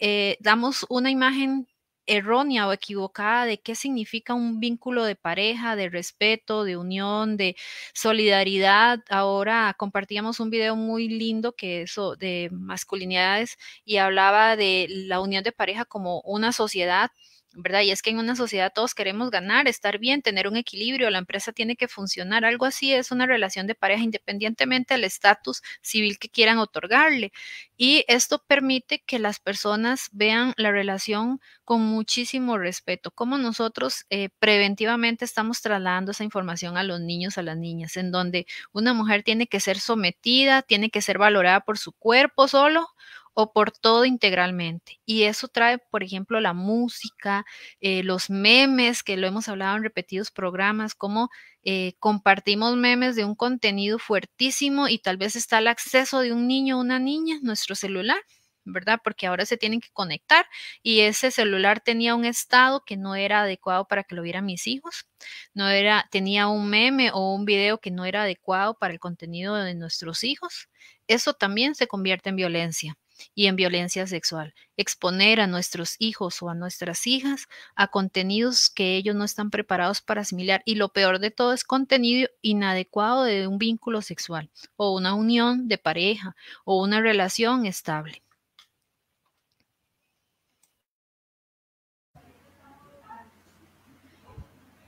eh, damos una imagen errónea o equivocada de qué significa un vínculo de pareja, de respeto, de unión, de solidaridad. Ahora compartíamos un video muy lindo que eso de masculinidades y hablaba de la unión de pareja como una sociedad ¿verdad? Y es que en una sociedad todos queremos ganar, estar bien, tener un equilibrio, la empresa tiene que funcionar, algo así es una relación de pareja independientemente del estatus civil que quieran otorgarle. Y esto permite que las personas vean la relación con muchísimo respeto, como nosotros eh, preventivamente estamos trasladando esa información a los niños, a las niñas, en donde una mujer tiene que ser sometida, tiene que ser valorada por su cuerpo solo o por todo integralmente. Y eso trae, por ejemplo, la música, eh, los memes, que lo hemos hablado en repetidos programas, como eh, compartimos memes de un contenido fuertísimo y tal vez está el acceso de un niño o una niña, nuestro celular. ¿verdad? Porque ahora se tienen que conectar y ese celular tenía un estado que no era adecuado para que lo vieran mis hijos, no era, tenía un meme o un video que no era adecuado para el contenido de nuestros hijos. Eso también se convierte en violencia y en violencia sexual. Exponer a nuestros hijos o a nuestras hijas a contenidos que ellos no están preparados para asimilar. Y lo peor de todo es contenido inadecuado de un vínculo sexual o una unión de pareja o una relación estable.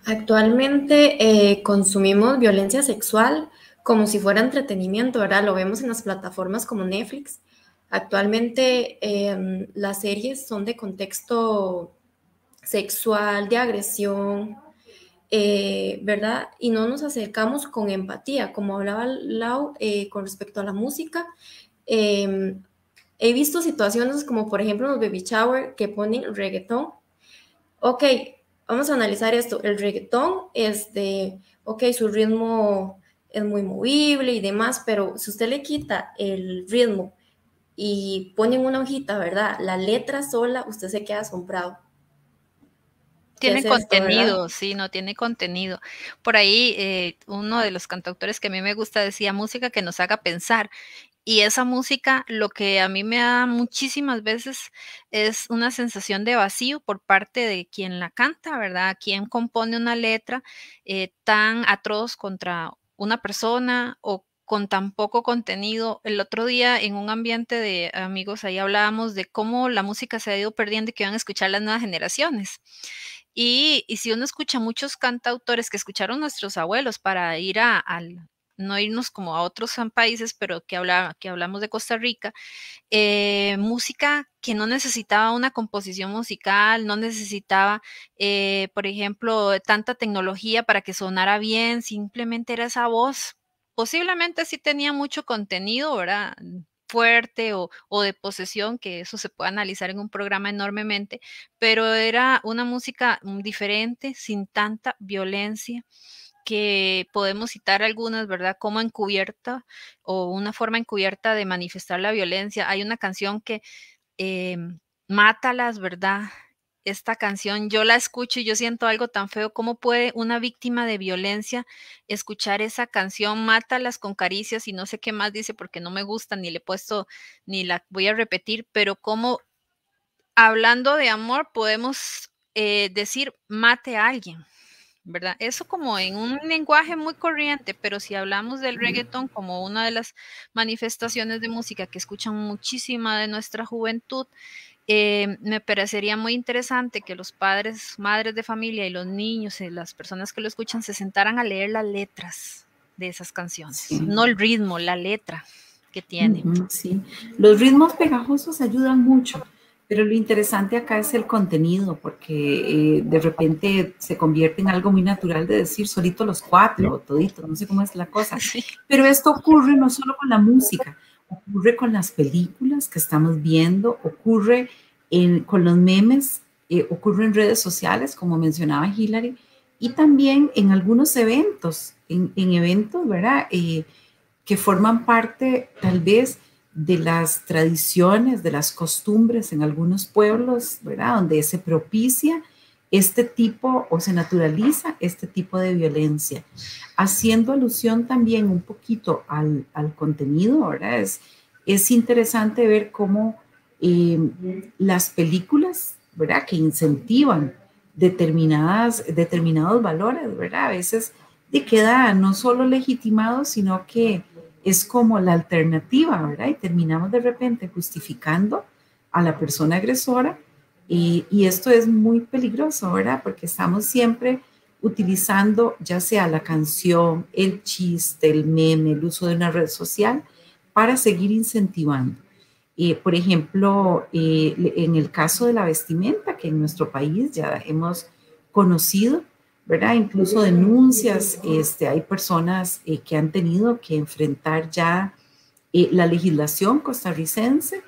Actualmente eh, consumimos violencia sexual como si fuera entretenimiento, ¿verdad? Lo vemos en las plataformas como Netflix, Actualmente em, las series son de contexto sexual, de agresión, eh, ¿verdad? Y no nos acercamos con empatía, como hablaba Lau eh, con respecto a la música. Em, he visto situaciones como, por ejemplo, los baby shower que ponen reggaetón. Ok, vamos a analizar esto. El reggaetón es de, ok, su ritmo es muy movible y demás, pero si usted le quita el ritmo y ponen una hojita, ¿verdad? La letra sola, usted se queda asombrado. Tiene contenido, sí, no tiene contenido. Por ahí eh, uno de los cantautores que a mí me gusta decía música que nos haga pensar. Y esa música lo que a mí me da muchísimas veces es una sensación de vacío por parte de quien la canta, ¿verdad? Quien compone una letra eh, tan atroz contra una persona o con tan poco contenido. El otro día en un ambiente de amigos ahí hablábamos de cómo la música se ha ido perdiendo y que van a escuchar las nuevas generaciones. Y, si uno escucha muchos cantautores que escucharon nuestros abuelos para ir a, no irnos como a otros países, pero que, habla, que hablamos de Costa Rica, eh, música que no necesitaba una composición musical, no necesitaba, eh, por ejemplo, tanta tecnología para que sonara bien, simplemente era esa voz posiblemente sí tenía mucho contenido, ¿verdad? fuerte o, de posesión, que eso se puede analizar en un programa enormemente, pero era una música mm, diferente, sin tanta violencia, que podemos citar algunas, ¿verdad? Como encubierta o una forma encubierta de manifestar la violencia. Hay una canción que eh, Mátalas, ¿verdad? Esta canción, yo la escucho y yo siento algo tan feo. ¿Cómo puede una víctima de violencia escuchar esa canción? Mátalas con caricias y no sé qué más dice porque no me gusta, ni le he puesto, ni la voy a repetir, pero cómo hablando de amor podemos eh, decir mate a alguien, ¿verdad? Eso como en un lenguaje muy corriente, pero si hablamos del reggaetón como una de las manifestaciones de música que escuchan muchísima de nuestra juventud, eh, me parecería muy interesante que los padres, madres de familia y los niños y las personas que lo escuchan se sentaran a leer las letras de esas canciones, no el ritmo, la letra que tiene. sí, los ritmos pegajosos ayudan mucho, pero lo interesante acá es el contenido, porque eh, de repente se convierte en algo muy natural de decir solito los cuatro todito, no sé cómo es la cosa. <laughs> Pero esto ocurre no solo con la música, ocurre con las películas que estamos viendo, ocurre con los memes eh, ocurre en redes sociales, como mencionaba Hillary, y también en algunos eventos, en, eventos, ¿verdad? Eh, que forman parte tal vez de las tradiciones, de las costumbres en algunos pueblos, ¿verdad? Donde se propicia este tipo o se naturaliza este tipo de violencia, haciendo alusión también un poquito al, contenido, ¿verdad? Es, es interesante ver cómo eh, las películas, ¿verdad? Que incentivan determinadas, determinados valores, ¿verdad? A veces de queda no solo legitimado, sino que es como la alternativa, ¿verdad? Y terminamos de repente justificando a la persona agresora y, esto es muy peligroso, ¿verdad? Porque estamos siempre utilizando ya sea la canción, el chiste, el meme, el uso de una red social para seguir incentivando. Eh, por ejemplo, eh, en el caso de la vestimenta, que en nuestro país ya hemos conocido, ¿verdad? Incluso denuncias, este, hay personas eh, que han tenido que enfrentar ya la legislación costarricense.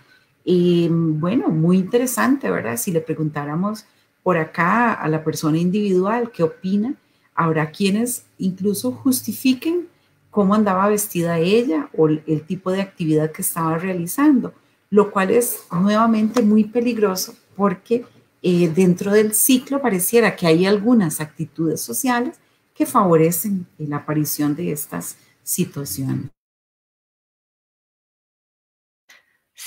Bueno, muy interesante, ¿verdad? Si le preguntáramos por acá a la persona individual qué opina, habrá quienes incluso justifiquen cómo andaba vestida ella o el tipo de actividad que estaba realizando lo cual es nuevamente muy peligroso porque eh, dentro del ciclo pareciera que hay algunas actitudes sociales que favorecen la aparición de estas situaciones.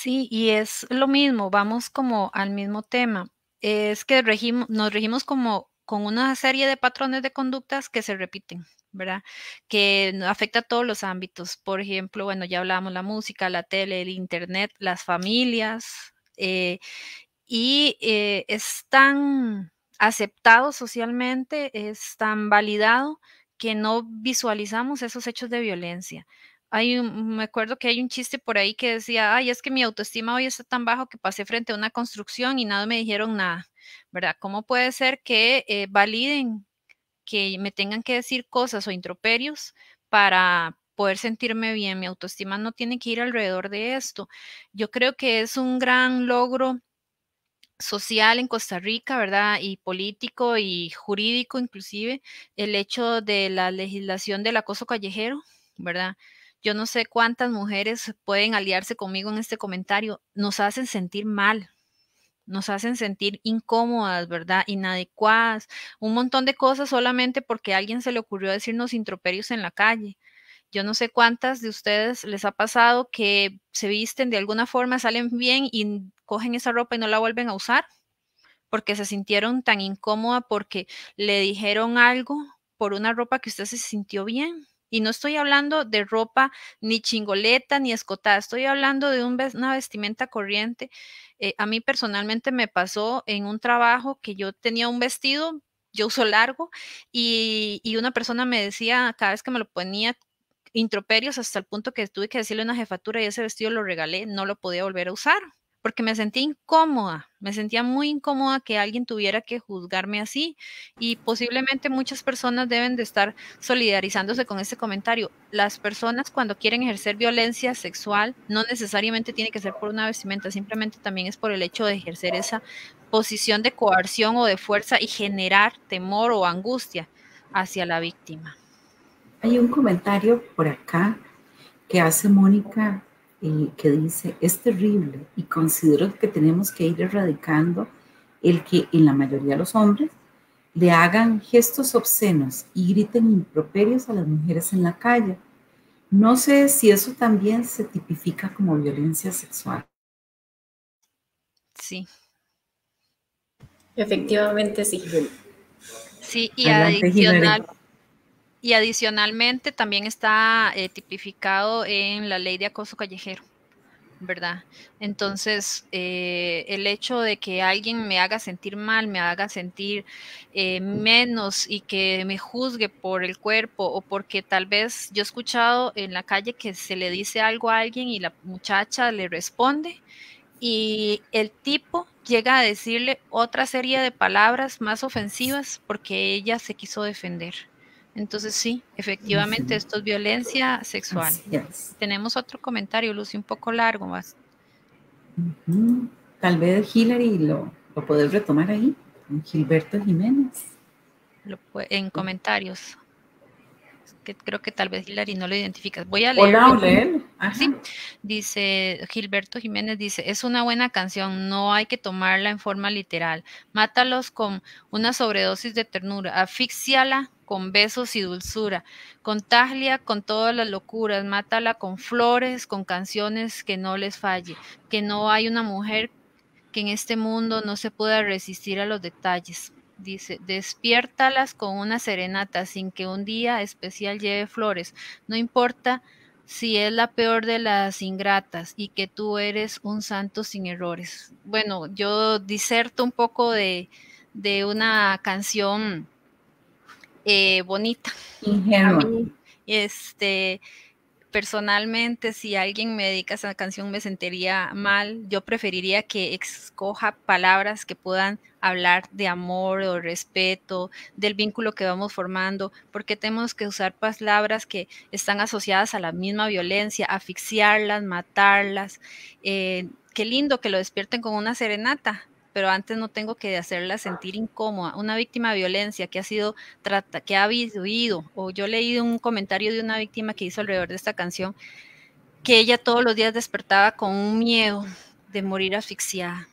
Sí, y es lo mismo, vamos como al mismo tema. Es que nos regimos como con una serie de patrones de conductas que se repiten. ¿verdad? Que afecta a todos los ámbitos. Por ejemplo, bueno, ya hablábamos la música, la tele, el internet, las familias, eh, y eh, es tan aceptado socialmente, es tan validado que no visualizamos esos hechos de violencia. Hay un, me acuerdo que hay un chiste por ahí que decía, ay, es que mi autoestima hoy está tan bajo que pasé frente a una construcción y nada me dijeron nada, ¿verdad? ¿Cómo puede ser que eh, validen que me tengan que decir cosas o introperios para poder sentirme bien. Mi autoestima no tiene que ir alrededor de esto. Yo creo que es un gran logro social en Costa Rica, ¿verdad? Y político y jurídico inclusive, el hecho de la legislación del acoso callejero, ¿verdad? Yo no sé cuántas mujeres pueden aliarse conmigo en este comentario, nos hacen sentir mal, nos hacen sentir incómodas, ¿verdad? Inadecuadas, un montón de cosas solamente porque a alguien se le ocurrió decirnos introperios en la calle. Yo no sé cuántas de ustedes les ha pasado que se visten de alguna forma, salen bien y cogen esa ropa y no la vuelven a usar porque se sintieron tan incómoda porque le dijeron algo por una ropa que usted se sintió bien. Y no estoy hablando de ropa ni chingoleta ni escotada, estoy hablando de una vestimenta corriente. Eh, a mí personalmente me pasó en un trabajo que yo tenía un vestido, yo uso largo, y, y una persona me decía cada vez que me lo ponía introperios hasta el punto que tuve que decirle a una jefatura y ese vestido lo regalé, no lo podía volver a usar porque me sentí incómoda, me sentía muy incómoda que alguien tuviera que juzgarme así y posiblemente muchas personas deben de estar solidarizándose con este comentario. Las personas cuando quieren ejercer violencia sexual no necesariamente tiene que ser por una vestimenta, simplemente también es por el hecho de ejercer esa posición de coerción o de fuerza y generar temor o angustia hacia la víctima. Hay un comentario por acá que hace Mónica que dice, es terrible y considero que tenemos que ir erradicando el que en la mayoría de los hombres le hagan gestos obscenos y griten improperios a las mujeres en la calle. No sé si eso también se tipifica como violencia sexual. Sí. Efectivamente, sí. Sí, y adicional, y adicionalmente también está eh, tipificado en la ley de acoso callejero, ¿verdad? Entonces, eh, el hecho de que alguien me haga sentir mal, me haga sentir eh, menos y que me juzgue por el cuerpo o porque tal vez yo he escuchado en la calle que se le dice algo a alguien y la muchacha le responde y el tipo llega a decirle otra serie de palabras más ofensivas porque ella se quiso defender. Entonces sí, efectivamente esto es violencia sexual. Tenemos otro comentario, Lucy, un poco largo más. Tal vez Hillary lo, lo puedes retomar ahí, con Gilberto Jiménez. en comentarios que creo que tal vez Hilary no lo identifica. Voy a leer. Sí, dice Gilberto Jiménez, dice, es una buena canción, no hay que tomarla en forma literal. Mátalos con una sobredosis de ternura, asfixiala con besos y dulzura, contaglia con todas las locuras, mátala con flores, con canciones que no les falle, que no hay una mujer que en este mundo no se pueda resistir a los detalles dice, despiértalas con una serenata sin que un día especial lleve flores. No importa si es la peor de las ingratas y que tú eres un santo sin errores. Bueno, yo diserto un poco de, una canción eh, bonita. este, personalmente, si alguien me dedica a esa canción, me sentiría mal. Yo preferiría que escoja palabras que puedan hablar de amor o respeto, del vínculo que vamos formando, porque tenemos que usar palabras que están asociadas a la misma violencia, asfixiarlas, matarlas. Eh, qué lindo que lo despierten con una serenata, pero antes no tengo que hacerla sentir incómoda. Una víctima de violencia que ha sido trata, que ha vivido, o yo leí un comentario de una víctima que hizo alrededor de esta canción, que ella todos los días despertaba con un miedo de morir asfixiada,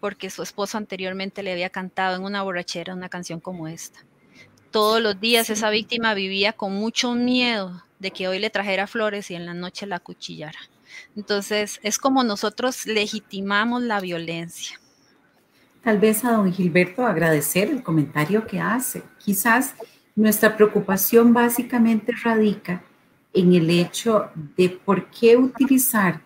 porque su esposo anteriormente le había cantado en una borrachera una canción como esta. Todos los días esa víctima vivía con mucho miedo de que hoy le trajera flores y en la noche la cuchillara. Entonces, es como nosotros legitimamos la violencia tal vez a don Gilberto agradecer el comentario que hace. Quizás nuestra preocupación básicamente radica en el hecho de por qué utilizar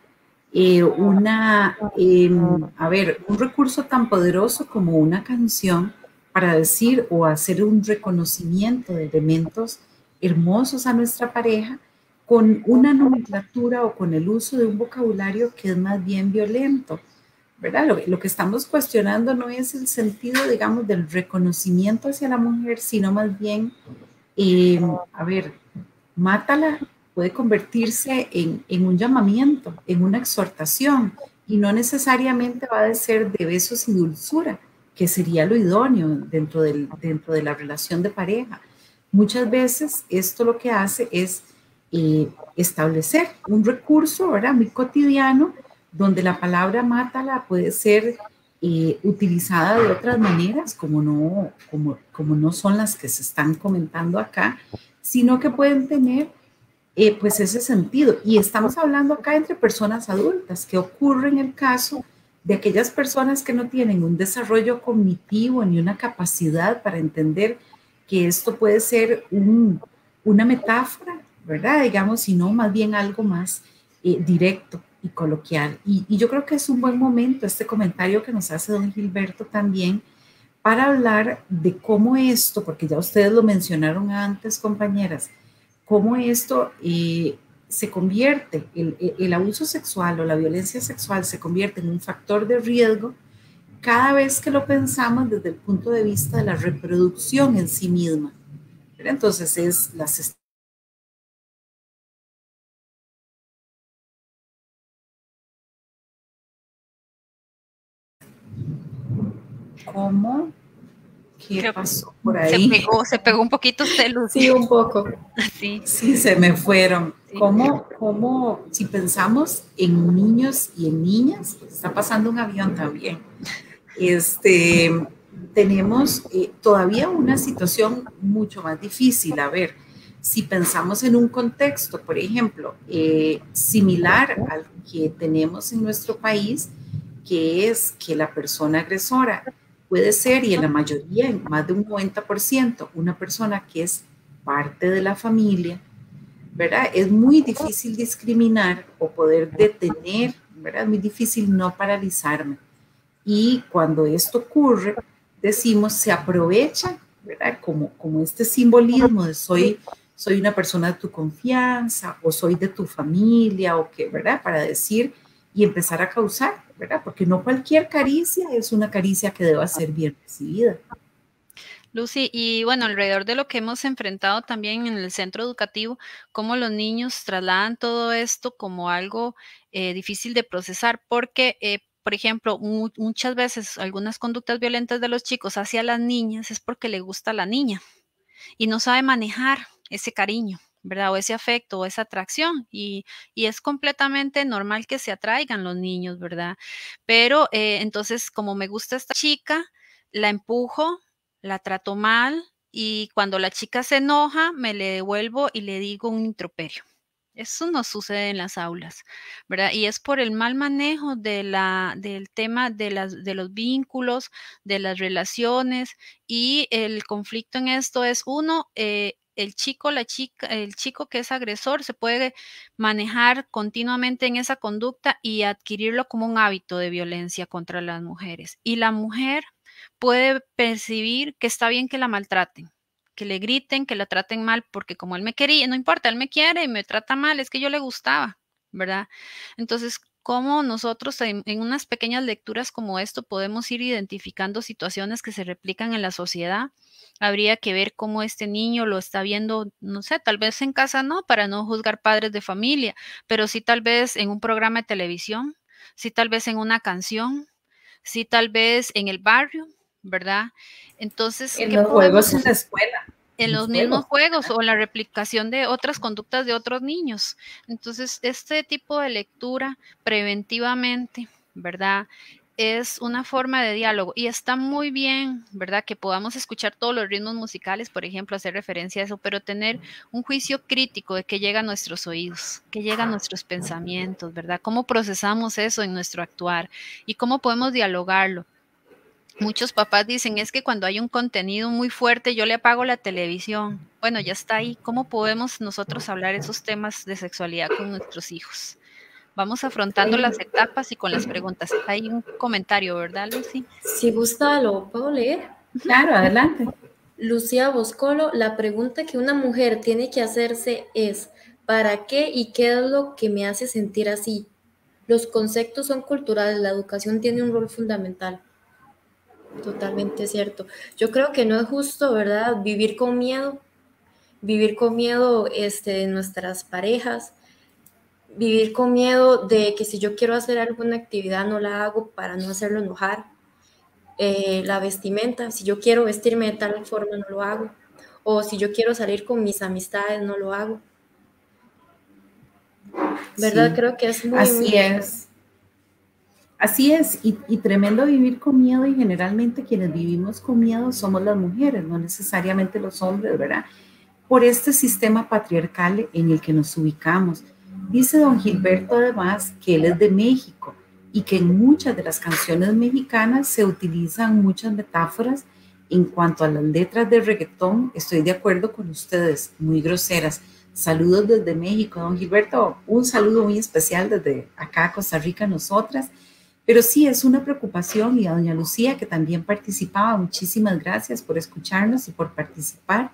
eh, una, em, a ver, un recurso tan poderoso como una canción para decir o hacer un reconocimiento de elementos hermosos a nuestra pareja con una nomenclatura o con el uso de un vocabulario que es más bien violento. Lo, que estamos cuestionando no es el sentido, digamos, del reconocimiento hacia la mujer, sino más bien, eh, a ver, mátala puede convertirse en, un llamamiento, en una exhortación, y no necesariamente va a ser de besos y dulzura, que sería lo idóneo dentro de la relación de pareja. Muchas veces esto lo que hace es eh, establecer un recurso, ¿verdad? Muy cotidiano, donde la palabra mátala puede ser eh, utilizada de otras maneras, como no, como, como no son las que se están comentando acá, sino que pueden tener eh, pues ese sentido. Y estamos hablando acá entre personas adultas, que ocurre en el caso de aquellas personas que no tienen un desarrollo cognitivo ni una capacidad para entender que esto puede ser una metáfora, ¿verdad? Digamos, sino más bien algo más eh, directo y coloquial. Y, yo creo que es un buen momento este comentario que nos hace don Gilberto también para hablar de cómo esto, porque ya ustedes lo mencionaron antes, compañeras, cómo esto eh, se convierte, el, el, abuso sexual o la violencia sexual se convierte en un factor de riesgo cada vez que lo pensamos desde el punto de vista de la reproducción en sí misma. Entonces es las ¿Cómo? ¿Qué pasó por ahí? Se pegó, se pegó un poquito usted, Sí, un poco. <laughs> Sí, sí se me fueron. ¿Cómo, ¿Cómo, si pensamos en niños y en niñas, está pasando un avión también, este, tenemos eh, todavía una situación mucho más difícil. A ver, si pensamos en un contexto, por ejemplo, eh, similar al que tenemos en nuestro país, que es que la persona agresora puede ser, y en la mayoría, en más de un 90%, una persona que es parte de la familia, ¿verdad? Es muy difícil discriminar o poder detener, ¿verdad? Es muy difícil no paralizarme. Y cuando esto ocurre, decimos, se aprovecha, ¿verdad? Como, como este simbolismo de soy, soy una persona de tu confianza o soy de tu familia o que, ¿verdad? Para decir y empezar a causar porque no cualquier caricia es una caricia que deba ser bien recibida. Lucy, y bueno, alrededor de lo que hemos enfrentado también en el centro educativo, cómo los niños trasladan todo esto como algo eh, difícil de procesar, porque eh, por ejemplo, muchas veces algunas conductas violentas de los chicos hacia las niñas es porque le gusta a la niña y no sabe manejar ese cariño. ¿Verdad? O ese afecto o esa atracción. Y, es completamente normal que se atraigan los niños, ¿verdad? Pero eh, entonces, como me gusta esta chica, la empujo, la trato mal y cuando la chica se enoja, me le devuelvo y le digo un introperio. Eso no sucede en las aulas, ¿verdad? Y es por el mal manejo de la, del tema de, las, de los vínculos, de las relaciones y el conflicto en esto es uno, eh, el chico, la chica, el chico que es agresor se puede manejar continuamente en esa conducta y adquirirlo como un hábito de violencia contra las mujeres. Y la mujer puede percibir que está bien que la maltraten, que le griten, que la traten mal, porque como él me quería, no importa, él me quiere y me trata mal, es que yo le gustaba, ¿verdad? Entonces, cómo nosotros en, unas pequeñas lecturas como esto podemos ir identificando situaciones que se replican en la sociedad. Habría que ver cómo este niño lo está viendo, no sé, tal vez en casa no, para no juzgar padres de familia, pero sí tal vez en un programa de televisión, sí tal vez en una canción, sí tal vez en el barrio, ¿verdad? Entonces, en los juegos en la escuela en los mismos juegos o la replicación de otras conductas de otros niños. Entonces, este tipo de lectura preventivamente, ¿verdad? Es una forma de diálogo y está muy bien, ¿verdad? Que podamos escuchar todos los ritmos musicales, por ejemplo, hacer referencia a eso, pero tener un juicio crítico de que llega a nuestros oídos, que llega a nuestros pensamientos, ¿verdad? ¿Cómo procesamos eso en nuestro actuar y cómo podemos dialogarlo? Muchos papás dicen, es que cuando hay un contenido muy fuerte, yo le apago la televisión. Bueno, ya está ahí. ¿Cómo podemos nosotros hablar esos temas de sexualidad con nuestros hijos? Vamos afrontando las etapas y con las preguntas. Hay un comentario, ¿verdad, Lucy? Si gusta, lo puedo leer. Claro, adelante. Lucía Boscolo, la pregunta que una mujer tiene que hacerse es, ¿para qué y qué es lo que me hace sentir así? Los conceptos son culturales, la educación tiene un rol fundamental. Totalmente cierto. Yo creo que no es justo, ¿verdad? Vivir con miedo, vivir con miedo este, de nuestras parejas, vivir con miedo de que si yo quiero hacer alguna actividad no la hago para no hacerlo enojar. Eh, la vestimenta, si yo quiero vestirme de tal forma no lo hago. O si yo quiero salir con mis amistades no lo hago. ¿Verdad? Creo que es muy... Así es. Así es, y, tremendo vivir con miedo y generalmente quienes vivimos con miedo somos las mujeres, no necesariamente los hombres, ¿verdad? Por este sistema patriarcal en el que nos ubicamos. Dice don Gilberto además que él es de México y que en muchas de las canciones mexicanas se utilizan muchas metáforas en cuanto a las letras de reggaetón. Estoy de acuerdo con ustedes, muy groseras. Saludos desde México, don Gilberto. Un saludo muy especial desde acá, Costa Rica, nosotras. Pero sí, es una preocupación y a doña Lucía, que también participaba, muchísimas gracias por escucharnos y por participar.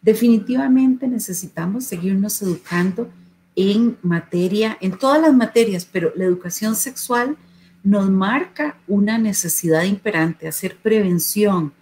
Definitivamente necesitamos seguirnos educando en materia, en todas las materias, pero la educación sexual nos marca una necesidad imperante, hacer prevención.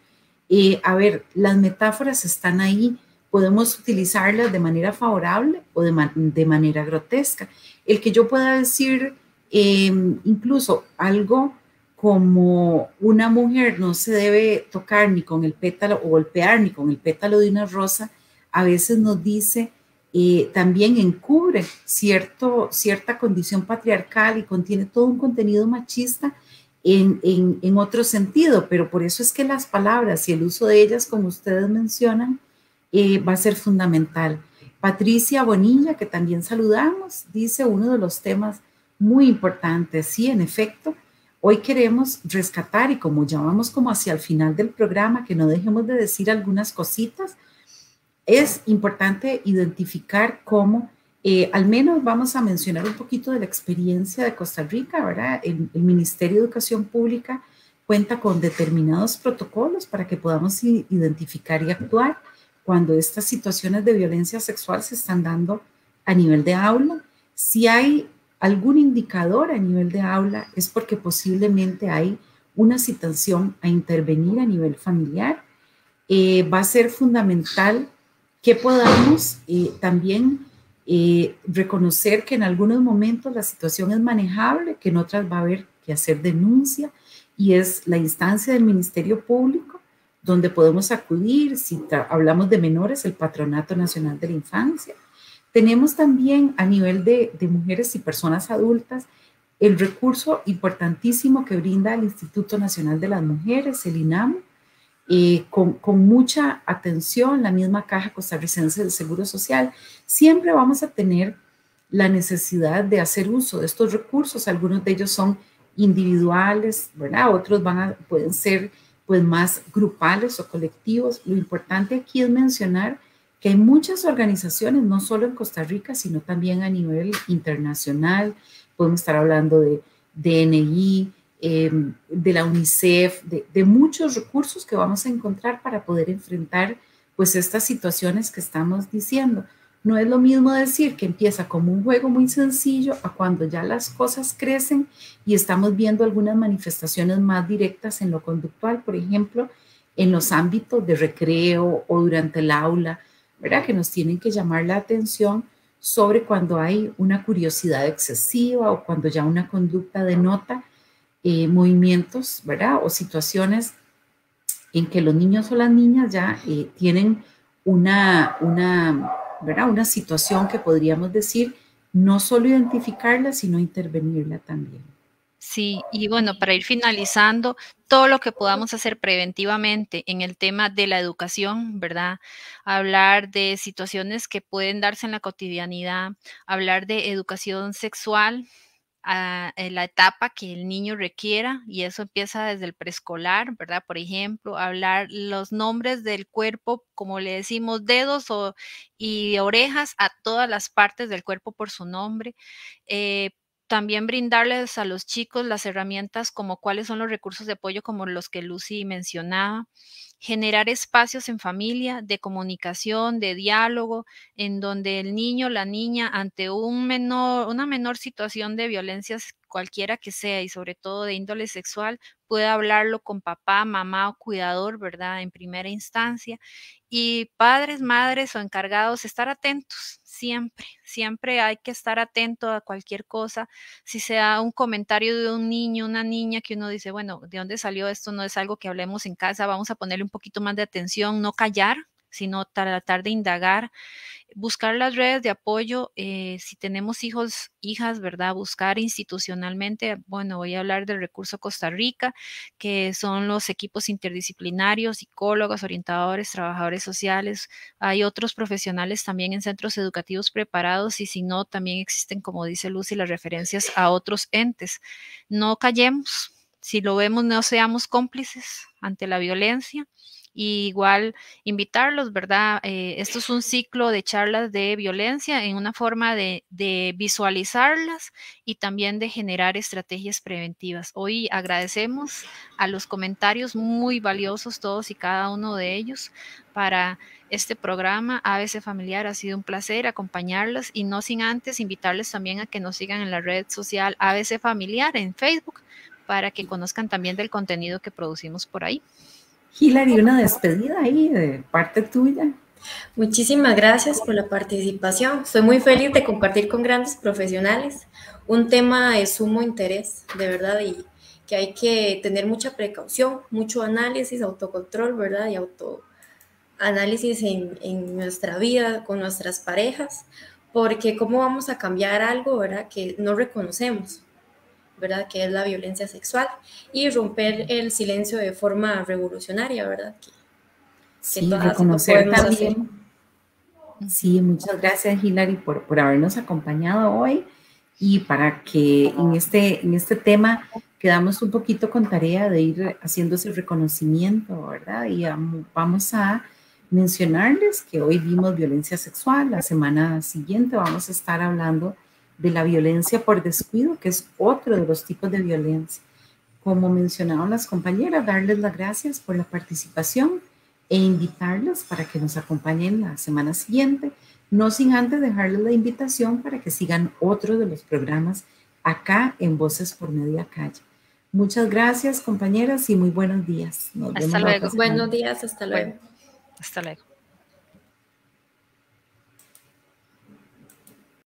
Eh, a ver, las metáforas están ahí, podemos utilizarlas de manera favorable o de, de manera grotesca. El que yo pueda decir, Em, incluso algo como una mujer no se debe tocar ni con el pétalo o golpear ni con el pétalo de una rosa, a veces nos dice eh, también encubre cierto, cierta condición patriarcal y contiene todo un contenido machista en, en, otro sentido, pero por eso es que las palabras y el uso de ellas, como ustedes mencionan, eh, va a ser fundamental. Patricia Bonilla, que también saludamos, dice uno de los temas muy importante. Sí, en efecto, hoy queremos rescatar y como ya vamos como hacia el final del programa, que no dejemos de decir algunas cositas, es importante identificar cómo, eh, al menos vamos a mencionar un poquito de la experiencia de Costa Rica, ¿verdad? El, el Ministerio de Educación Pública cuenta con determinados protocolos para que podamos identificar y actuar cuando estas situaciones de violencia sexual se están dando a nivel de aula. Si hay algún indicador a nivel de aula, es porque posiblemente hay una situación a intervenir a nivel familiar. Eh, va a ser fundamental que podamos eh, también eh, reconocer que en algunos momentos la situación es manejable, que en otras va a haber que hacer denuncia y es la instancia del Ministerio Público donde podemos acudir si hablamos de menores, el Patronato Nacional de la Infancia. Tenemos también a nivel de, de mujeres y personas adultas el recurso importantísimo que brinda el Instituto Nacional de las Mujeres, el INAM, eh, con, con, mucha atención, la misma Caja Costarricense del Seguro Social. Siempre vamos a tener la necesidad de hacer uso de estos recursos. Algunos de ellos son individuales, ¿verdad? Otros van a, pueden ser pues más grupales o colectivos. Lo importante aquí es mencionar que hay muchas organizaciones, no solo en Costa Rica, sino también a nivel internacional. Podemos estar hablando de DNI, em, de la UNICEF, de, de, muchos recursos que vamos a encontrar para poder enfrentar pues estas situaciones que estamos diciendo. No es lo mismo decir que empieza como un juego muy sencillo a cuando ya las cosas crecen y estamos viendo algunas manifestaciones más directas en lo conductual, por ejemplo, en los ámbitos de recreo o durante el aula, ¿verdad? Que nos tienen que llamar la atención sobre cuando hay una curiosidad excesiva o cuando ya una conducta denota eh, movimientos, ¿verdad? O situaciones en que los niños o las niñas ya eh, tienen una, una una situación que podríamos decir no solo identificarla, sino intervenirla también. Sí, y bueno, para ir finalizando, todo lo que podamos hacer preventivamente en el tema de la educación, ¿verdad? Hablar de situaciones que pueden darse en la cotidianidad, hablar de educación sexual, a, la etapa que el niño requiera y eso empieza desde el preescolar, ¿verdad? Por ejemplo, hablar los nombres del cuerpo, como le decimos, dedos o, y orejas a todas las partes del cuerpo por su nombre. Eh, también brindarles a los chicos las herramientas como cuáles son los recursos de apoyo como los que Lucy mencionaba generar espacios en familia de comunicación, de diálogo, en donde el niño, la niña, ante un menor, una menor situación de violencias cualquiera que sea y sobre todo de índole sexual, pueda hablarlo con papá, mamá o cuidador, ¿verdad? En primera instancia. Y padres, madres o encargados, estar atentos siempre, siempre hay que estar atento a cualquier cosa. Si sea un comentario de un niño, una niña que uno dice, bueno, ¿de dónde salió esto? No es algo que hablemos en casa, vamos a ponerle un poquito más de atención, no callar, sino tratar de indagar buscar las redes de apoyo, eh, si tenemos hijos, hijas, ¿verdad? Buscar institucionalmente, bueno, voy a hablar del recurso Costa Rica, que son los equipos interdisciplinarios, psicólogos, orientadores, trabajadores sociales. Hay otros profesionales también en centros educativos preparados y si no, también existen, como dice Lucy, las referencias a otros entes. No callemos, si lo vemos, no seamos cómplices ante la violencia igual invitarlos, ¿verdad? Eh, esto es un ciclo de charlas de violencia en una forma de, de, visualizarlas y también de generar estrategias preventivas. Hoy agradecemos a los comentarios muy valiosos todos y cada uno de ellos para este programa ABC Familiar. Ha sido un placer acompañarlas y no sin antes invitarles también a que nos sigan en la red social ABC Familiar en Facebook para que conozcan también del contenido que producimos por ahí. Hilary, una despedida ahí de parte tuya. Muchísimas gracias por la participación. Estoy muy feliz de compartir con grandes profesionales un tema de sumo interés, de verdad, y que hay que tener mucha precaución, mucho análisis, autocontrol, ¿verdad? Y autoanálisis en, en nuestra vida, con nuestras parejas, porque cómo vamos a cambiar algo, ¿verdad? Que no reconocemos. ¿Verdad? Que es la violencia sexual y romper el silencio de forma revolucionaria, ¿verdad? Que, sí, reconocer también. Sí, muchas gracias Hilary por, por habernos acompañado hoy y para que en este, en este tema quedamos un poquito con tarea de ir haciendo ese reconocimiento, ¿verdad? Y vamos a mencionarles que hoy vimos violencia sexual, la semana siguiente vamos a estar hablando de la violencia por descuido, que es otro de los tipos de violencia. Como mencionaron las compañeras, darles las gracias por la participación e invitarlas para que nos acompañen la semana siguiente, no sin antes dejarles la invitación para que sigan otro de los programas acá en Voces por Media Calle. Muchas gracias, compañeras, y muy buenos días. hasta luego. Buenos días, hasta luego. hasta luego.